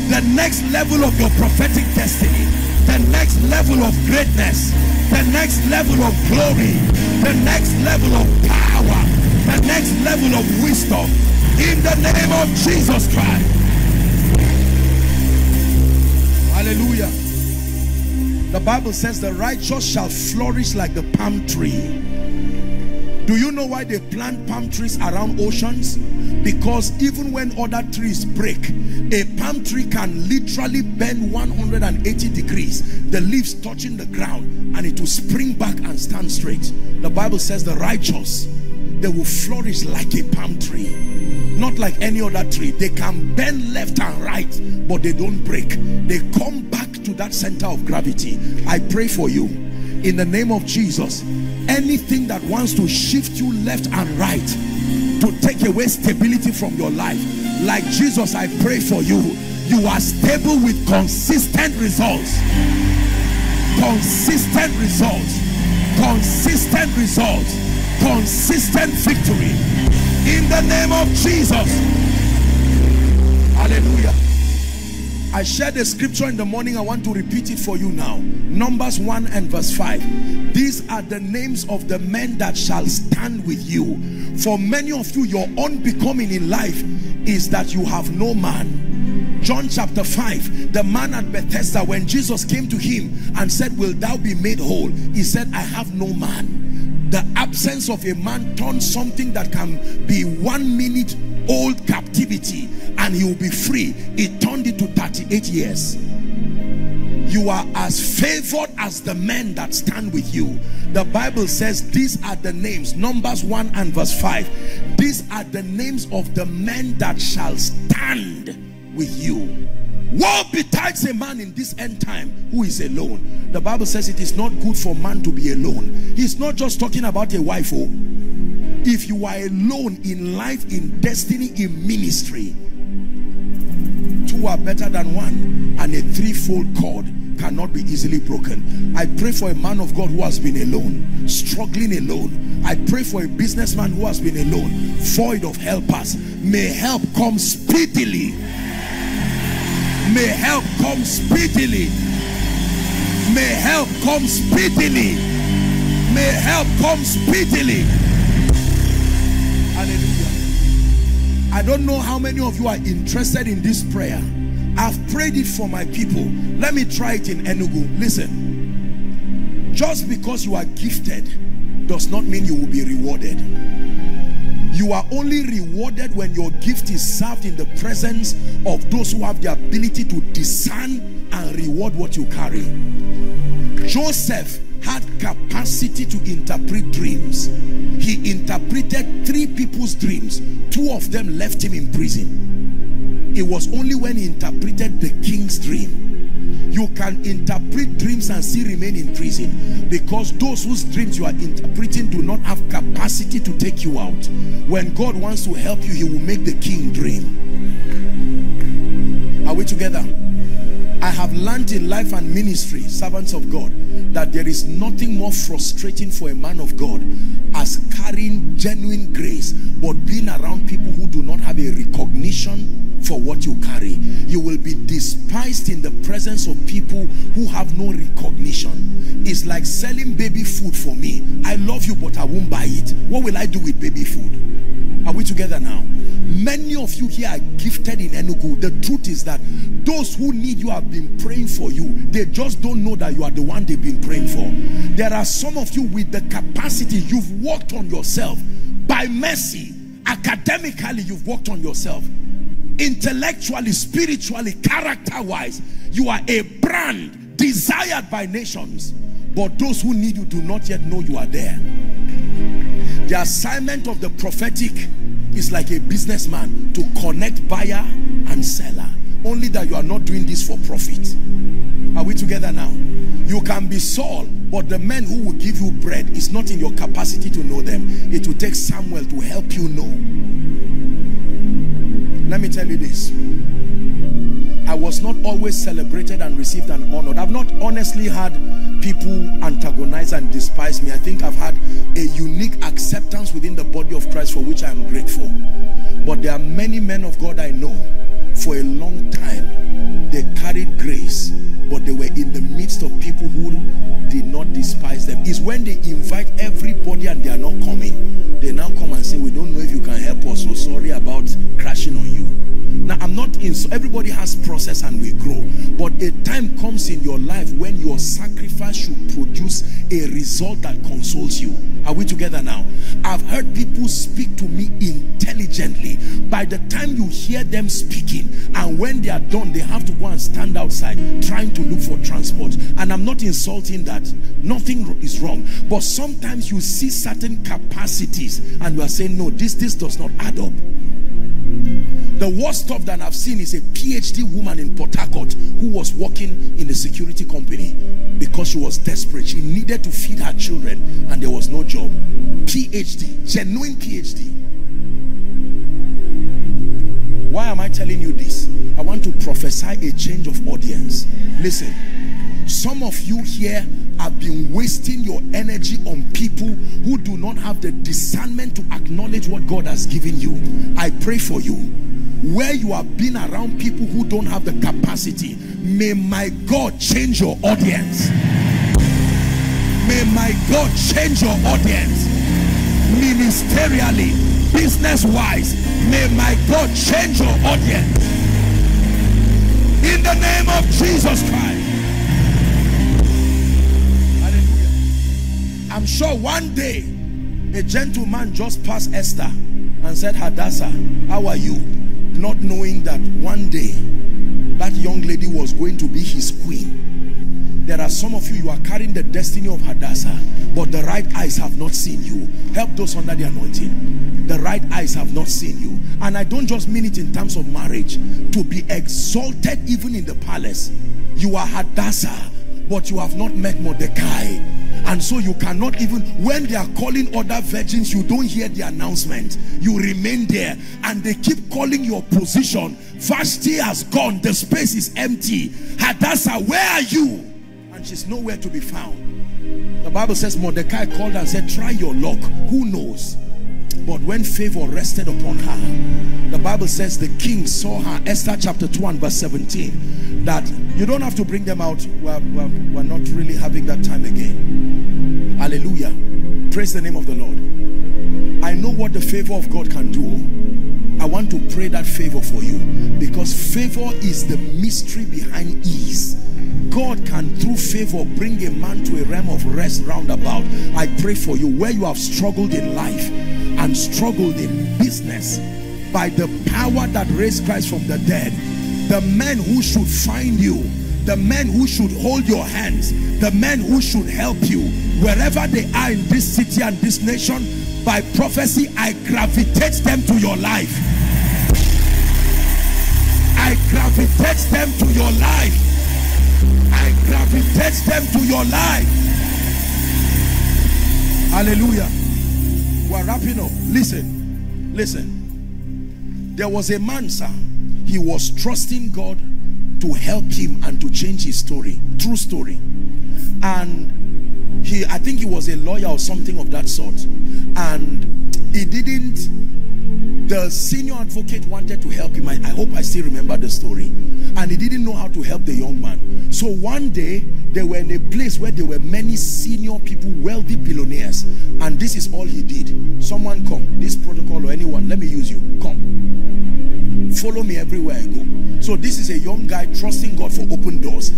the next level of your prophetic destiny, the next level of greatness the next level of glory, the next level of power, the next level of wisdom in the name of Jesus Christ. Hallelujah. The Bible says the righteous shall flourish like the palm tree. Do you know why they plant palm trees around oceans? Because even when other trees break, a palm tree can literally bend 180 degrees, the leaves touching the ground, and it will spring back and stand straight. The Bible says the righteous, they will flourish like a palm tree. Not like any other tree. They can bend left and right, but they don't break. They come back to that center of gravity. I pray for you in the name of Jesus anything that wants to shift you left and right to take away stability from your life like Jesus I pray for you you are stable with consistent results consistent results consistent results consistent victory in the name of Jesus hallelujah I shared the scripture in the morning. I want to repeat it for you now. Numbers 1 and verse 5. These are the names of the men that shall stand with you. For many of you, your unbecoming in life is that you have no man. John chapter 5, the man at Bethesda, when Jesus came to him and said, Will thou be made whole? He said, I have no man. The absence of a man turned something that can be one minute old captivity and he will be free. It turned it to 38 years. You are as favored as the men that stand with you. The bible says these are the names numbers 1 and verse 5 these are the names of the men that shall stand with you woe betides a man in this end time who is alone. The bible says it is not good for man to be alone. He's not just talking about a wife oh. If you are alone in life in destiny in ministry two are better than one and a threefold cord cannot be easily broken. I pray for a man of god who has been alone struggling alone. I pray for a businessman who has been alone void of helpers. May help come speedily may help come speedily may help come speedily may help come speedily Hallelujah. I don't know how many of you are interested in this prayer. I've prayed it for my people. Let me try it in Enugu. Listen. Just because you are gifted does not mean you will be rewarded. You are only rewarded when your gift is served in the presence of those who have the ability to discern and reward what you carry. Joseph had capacity to interpret dreams. He interpreted three people's dreams. Two of them left him in prison. It was only when he interpreted the king's dream. You can interpret dreams and still remain in prison because those whose dreams you are interpreting do not have capacity to take you out. When God wants to help you, he will make the king dream. Are we together? I have learned in life and ministry, servants of God, that there is nothing more frustrating for a man of God as carrying genuine grace, but being around people who do not have a recognition for what you carry. You will be despised in the presence of people who have no recognition. It's like selling baby food for me. I love you, but I won't buy it. What will I do with baby food? Are we together now? Many of you here are gifted in Enugu. The truth is that those who need you have been praying for you. They just don't know that you are the one they've been praying for. There are some of you with the capacity. You've worked on yourself by mercy. Academically, you've worked on yourself. Intellectually, spiritually, character-wise, you are a brand desired by nations. But those who need you do not yet know you are there. The assignment of the prophetic is like a businessman to connect buyer and seller. Only that you are not doing this for profit. Are we together now? You can be Saul, but the man who will give you bread is not in your capacity to know them. It will take Samuel to help you know. Let me tell you this. I was not always celebrated and received and honored. I've not honestly had people antagonize and despise me. I think I've had a unique acceptance of For which I am grateful. But there are many men of God I know for a long time. They carried grace, but they were in the midst of people who did not despise them. It's when they invite everybody and they are not coming. They now come and say, we don't know if you can help us. So sorry about crashing on you. Not in, so everybody has process and we grow. But a time comes in your life when your sacrifice should produce a result that consoles you. Are we together now? I've heard people speak to me intelligently. By the time you hear them speaking, and when they are done, they have to go and stand outside trying to look for transport. And I'm not insulting that. Nothing is wrong. But sometimes you see certain capacities and you are saying, no, this, this does not add up. The worst stuff that I've seen is a PhD woman in Port Harcourt who was working in the security company because she was desperate. She needed to feed her children and there was no job. PhD, genuine PhD. Why am I telling you this? I want to prophesy a change of audience. Listen, some of you here have been wasting your energy on people who do not have the discernment to acknowledge what God has given you. I pray for you where you have been around people who don't have the capacity may my God change your audience. May my God change your audience. Ministerially business wise may my God change your audience. In the name of Jesus Christ. Hallelujah. I'm sure one day a gentleman just passed Esther and said Hadassah how are you not knowing that one day that young lady was going to be his queen. There are some of you, you are carrying the destiny of Hadassah, but the right eyes have not seen you. Help those under the anointing. The right eyes have not seen you. And I don't just mean it in terms of marriage. To be exalted even in the palace. You are Hadassah, but you have not met Mordecai. And so you cannot even when they are calling other virgins you don't hear the announcement. You remain there. And they keep calling your position. Vashti has gone. The space is empty. Hadassah where are you? And she's nowhere to be found. The Bible says Mordecai called and said try your luck. Who knows but when favor rested upon her the Bible says the king saw her. Esther chapter 2 and verse 17 that you don't have to bring them out. We're, we're, we're not really having that time again. Hallelujah. Praise the name of the Lord I know what the favor of God can do. I want to pray that favor for you because favor is the mystery behind ease. God can through favor bring a man to a realm of rest roundabout. I pray for you where you have struggled in life and struggled in business. By the power that raised Christ from the dead the men who should find you the men who should hold your hands the men who should help you wherever they are in this city and this nation by prophecy I gravitate them to your life. I gravitate them to your life. I gravitate them to your life. Hallelujah. We're wrapping up. Listen listen. There was a man sir. He was trusting God to help him and to change his story. True story. And he I think he was a lawyer or something of that sort. And he didn't the senior advocate wanted to help him. I, I hope I still remember the story. And he didn't know how to help the young man. So one day they were in a place where there were many senior people wealthy billionaires. And this is all he did. Someone come. This protocol or anyone let me use you. Come. Follow me everywhere I go. So this is a young guy trusting God for open doors.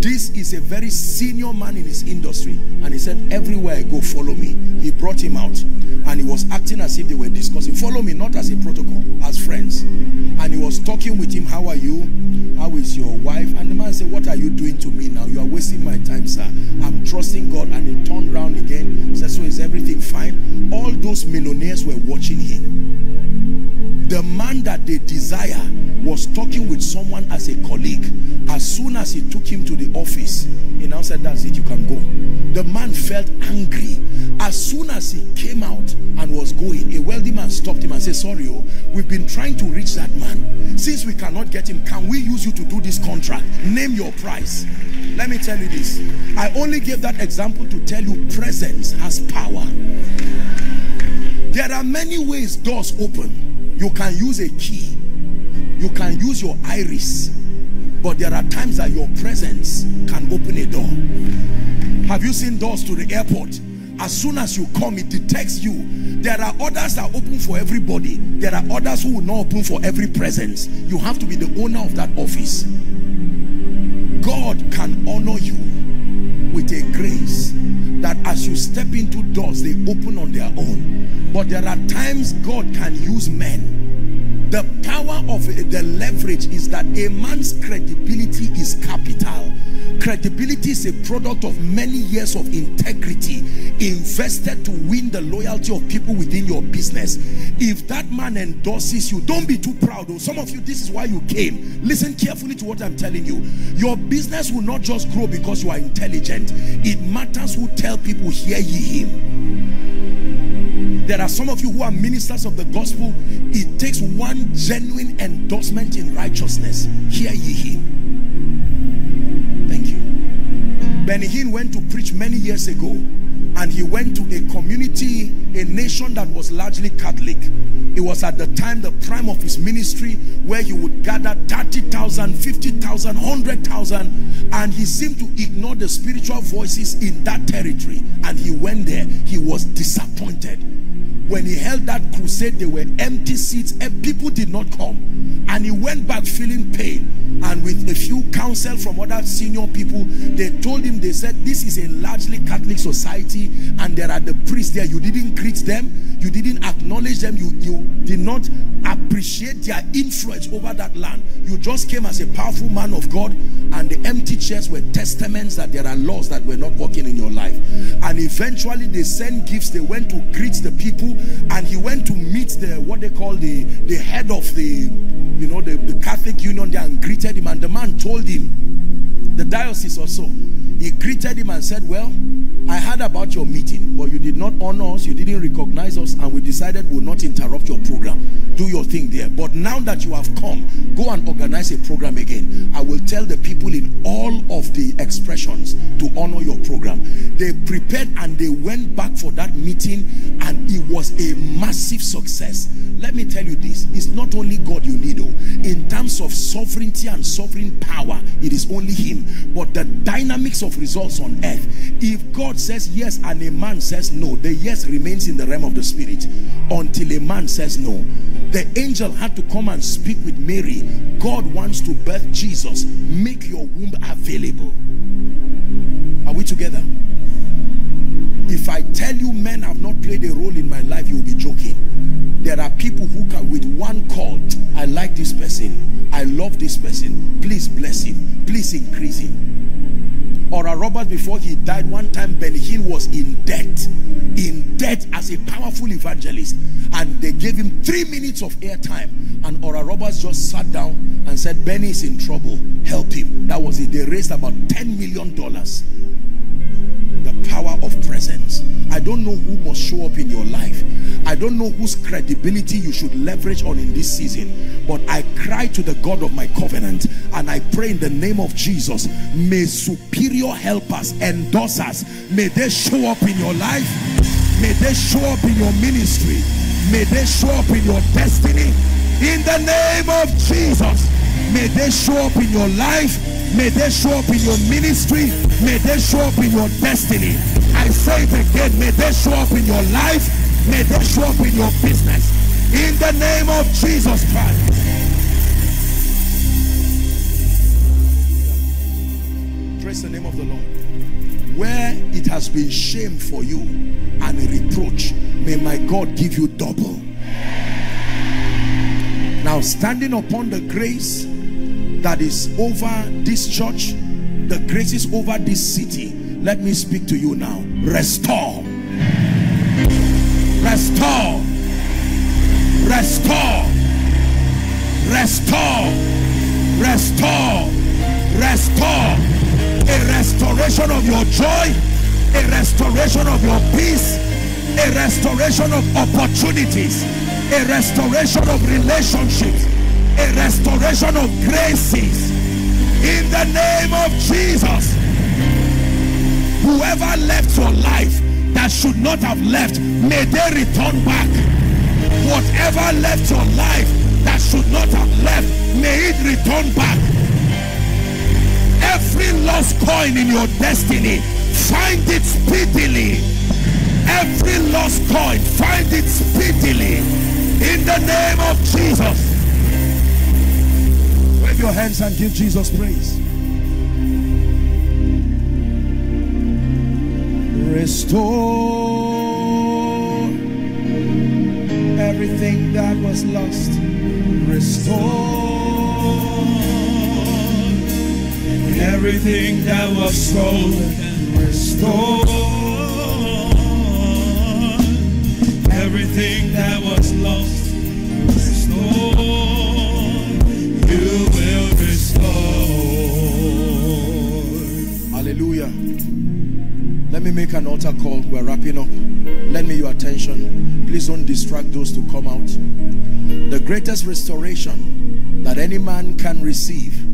This is a very senior man in his industry. And he said everywhere I go follow me. He brought him out. And he was acting as if they were discussing. Follow me not as a protocol as friends and he was talking with him, how are you? How is your wife? And the man said, what are you doing to me now? You are wasting my time, sir. I'm trusting God. And he turned around again, said, so is everything fine? All those millionaires were watching him. The man that they desire was talking with someone as a colleague. As soon as he took him to the office, he now said, that's it, you can go. The man felt angry. As soon as he came out and was going, a wealthy man stopped him and said, sorry, oh, we've been trying to reach that man. Since we cannot get him, can we use you to do this contract? Name your price. Let me tell you this. I only gave that example to tell you presence has power. There are many ways doors open. You can use a key you can use your iris, but there are times that your presence can open a door. Have you seen doors to the airport? As soon as you come, it detects you. There are others that open for everybody. There are others who will not open for every presence. You have to be the owner of that office. God can honor you with a grace that as you step into doors, they open on their own. But there are times God can use men the power of the leverage is that a man's credibility is capital. Credibility is a product of many years of integrity invested to win the loyalty of people within your business. If that man endorses you, don't be too proud. Though. Some of you, this is why you came. Listen carefully to what I'm telling you. Your business will not just grow because you are intelligent. It matters who tell people, hear ye him. There are some of you who are ministers of the gospel. It takes one genuine endorsement in righteousness. Hear ye him. Thank you. Benny Hinn went to preach many years ago and he went to a community, a nation that was largely Catholic. It was at the time, the prime of his ministry, where he would gather 30,000, 50,000, 100,000, and he seemed to ignore the spiritual voices in that territory. And he went there, he was disappointed. When he held that crusade there were empty seats and people did not come. And he went back feeling pain. And with a few counsel from other senior people they told him they said this is a largely catholic society and there are the priests there. You didn't greet them. You didn't acknowledge them. You you did not appreciate their influence over that land. You just came as a powerful man of god and the empty chairs were testaments that there are laws that were not working in your life. And eventually they sent gifts. They went to greet the people and he went to meet the what they call the the head of the you know the, the catholic union there and greeted him. And the man told him the diocese also he greeted him and said well I heard about your meeting, but you did not honor us, you didn't recognize us, and we decided we will not interrupt your program. Do your thing there. But now that you have come, go and organize a program again. I will tell the people in all of the expressions to honor your program. They prepared and they went back for that meeting, and it was a massive success. Let me tell you this, it's not only God you need, oh. in terms of sovereignty and sovereign power, it is only him. But the dynamics of results on earth, if God says yes and a man says no, the yes remains in the realm of the spirit until a man says no. The angel had to come and speak with Mary. God wants to birth Jesus. Make your womb available. Are we together? If I tell you men have not played a role in my life, you will be joking. There are people who can, with one call, I like this person. I love this person. Please bless him. Please increase him. Oral Roberts, before he died, one time Benny Hinn was in debt. In debt as a powerful evangelist. And they gave him three minutes of airtime. And Oral Roberts just sat down and said, Benny is in trouble. Help him. That was it. They raised about $10 million power of presence. I don't know who must show up in your life. I don't know whose credibility you should leverage on in this season. But I cry to the God of my covenant and I pray in the name of Jesus. May superior helpers, endorsers, may they show up in your life. May they show up in your ministry. May they show up in your destiny. In the name of Jesus. May they show up in your life May they show up in your ministry. May they show up in your destiny. I say it again. May they show up in your life. May they show up in your business. In the name of Jesus Christ. Praise the name of the Lord. Where it has been shame for you and a reproach, may my God give you double. Now standing upon the grace that is over this church, the grace is over this city. Let me speak to you now. Restore. Restore. Restore. Restore. Restore. Restore. A restoration of your joy. A restoration of your peace. A restoration of opportunities. A restoration of relationships. A restoration of graces. In the name of Jesus. Whoever left your life that should not have left, may they return back. Whatever left your life that should not have left, may it return back. Every lost coin in your destiny, find it speedily. Every lost coin, find it speedily. In the name of Jesus. Wave your hands and give Jesus praise. Restore everything that was lost. Restore everything that was stolen. Restore everything that was lost. You will restore. Hallelujah. Let me make an altar call. We're wrapping up. Lend me your attention. Please don't distract those to come out. The greatest restoration that any man can receive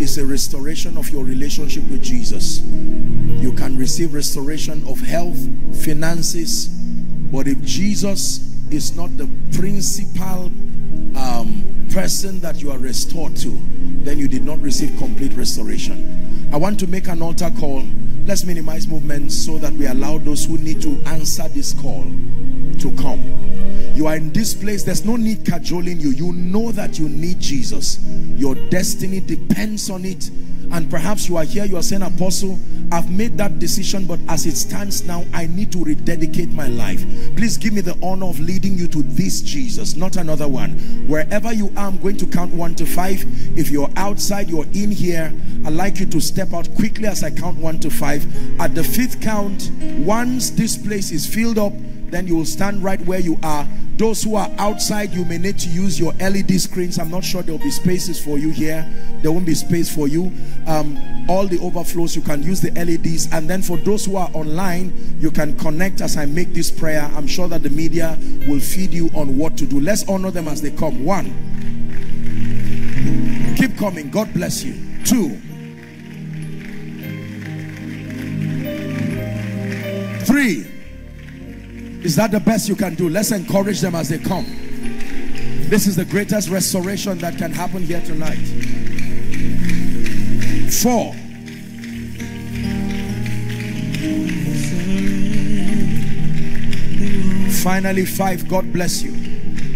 is a restoration of your relationship with Jesus. You can receive restoration of health, finances, but if Jesus is not the principal um, person that you are restored to, then you did not receive complete restoration. I want to make an altar call Let's minimize movements so that we allow those who need to answer this call to come. You are in this place, there's no need cajoling you. You know that you need Jesus. Your destiny depends on it. And perhaps you are here, you are saying, Apostle, I've made that decision, but as it stands now, I need to rededicate my life. Please give me the honor of leading you to this Jesus, not another one. Wherever you are, I'm going to count one to five. If you're outside, you're in here, I'd like you to step out quickly as I count one to five. At the fifth count, once this place is filled up, then you will stand right where you are. Those who are outside you may need to use your led screens. I'm not sure there will be spaces for you here. There won't be space for you. Um, all the overflows you can use the leds and then for those who are online you can connect as i make this prayer. I'm sure that the media will feed you on what to do. Let's honor them as they come. One. Keep coming. God bless you. Two three is that the best you can do? Let's encourage them as they come. This is the greatest restoration that can happen here tonight. Four. Finally, five. God bless you.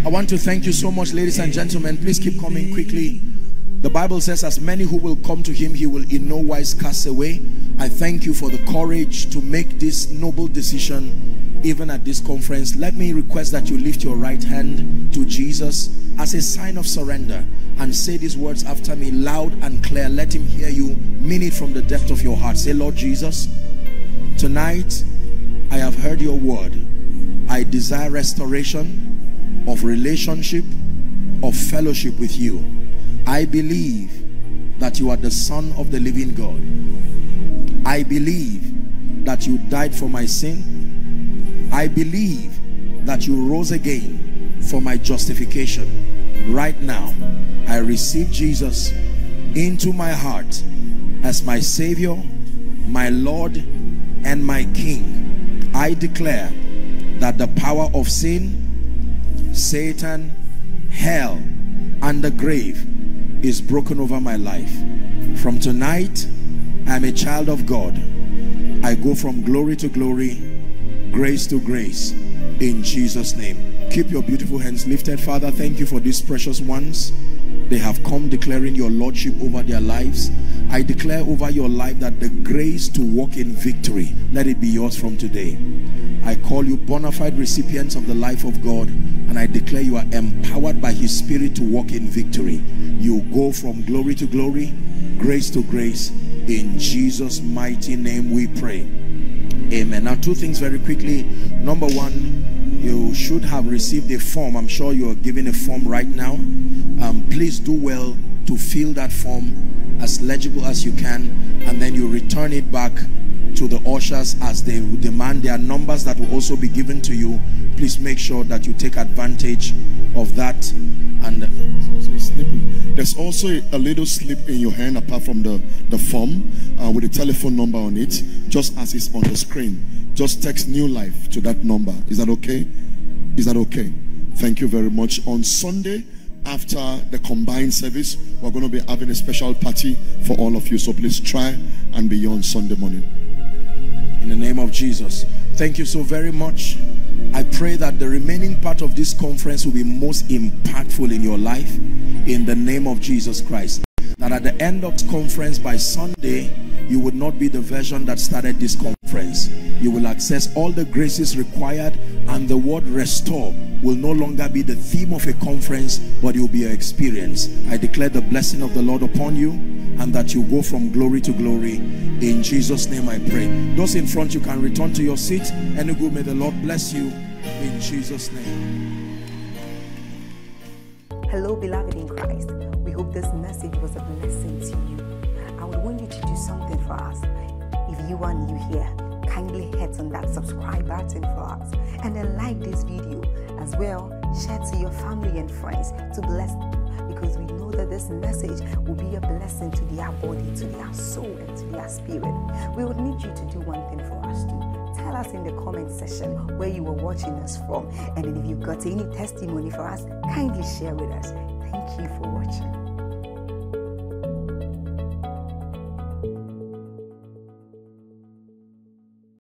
I want to thank you so much, ladies and gentlemen. Please keep coming quickly. The Bible says, as many who will come to him, he will in no wise cast away. I thank you for the courage to make this noble decision even at this conference, let me request that you lift your right hand to Jesus as a sign of surrender and say these words after me loud and clear. Let him hear you. Mean it from the depth of your heart. Say, Lord Jesus, tonight I have heard your word. I desire restoration of relationship, of fellowship with you. I believe that you are the son of the living God. I believe that you died for my sin I believe that you rose again for my justification. Right now, I receive Jesus into my heart as my Savior, my Lord, and my King. I declare that the power of sin, Satan, hell, and the grave is broken over my life. From tonight, I'm a child of God. I go from glory to glory grace to grace in Jesus name keep your beautiful hands lifted father thank you for these precious ones they have come declaring your lordship over their lives I declare over your life that the grace to walk in victory, let it be yours from today. I call you bona fide recipients of the life of God and I declare you are empowered by his spirit to walk in victory. You go from glory to glory, grace to grace. In Jesus' mighty name we pray. Amen. Now two things very quickly. Number one, you should have received a form. I'm sure you are given a form right now. Um, please do well to fill that form as legible as you can and then you return it back to the ushers as they demand their numbers that will also be given to you. Please make sure that you take advantage of that. And there's also a little slip in your hand apart from the the form uh, with a telephone number on it just as it's on the screen. Just text new life to that number. Is that okay? Is that okay? Thank you very much. On sunday after the combined service we're going to be having a special party for all of you. So please try and be on sunday morning. In the name of jesus. Thank you so very much. I pray that the remaining part of this conference will be most impactful in your life. In the name of jesus christ that at the end of conference by sunday you would not be the version that started this conference. You will access all the graces required and the word restore will no longer be the theme of a conference but it will be an experience. I declare the blessing of the lord upon you and that you go from glory to glory. In jesus name i pray. Those in front you can return to your seat. And good may the lord bless you. In jesus name. Hello beloved in christ this message was a blessing to you. I would want you to do something for us. If you are new here kindly hit on that subscribe button for us and then like this video as well. Share to your family and friends to bless them because we know that this message will be a blessing to their body to their soul and to their spirit. We would need you to do one thing for us too. Tell us in the comment section where you were watching us from. And if you've got any testimony for us kindly share with us. Thank you for watching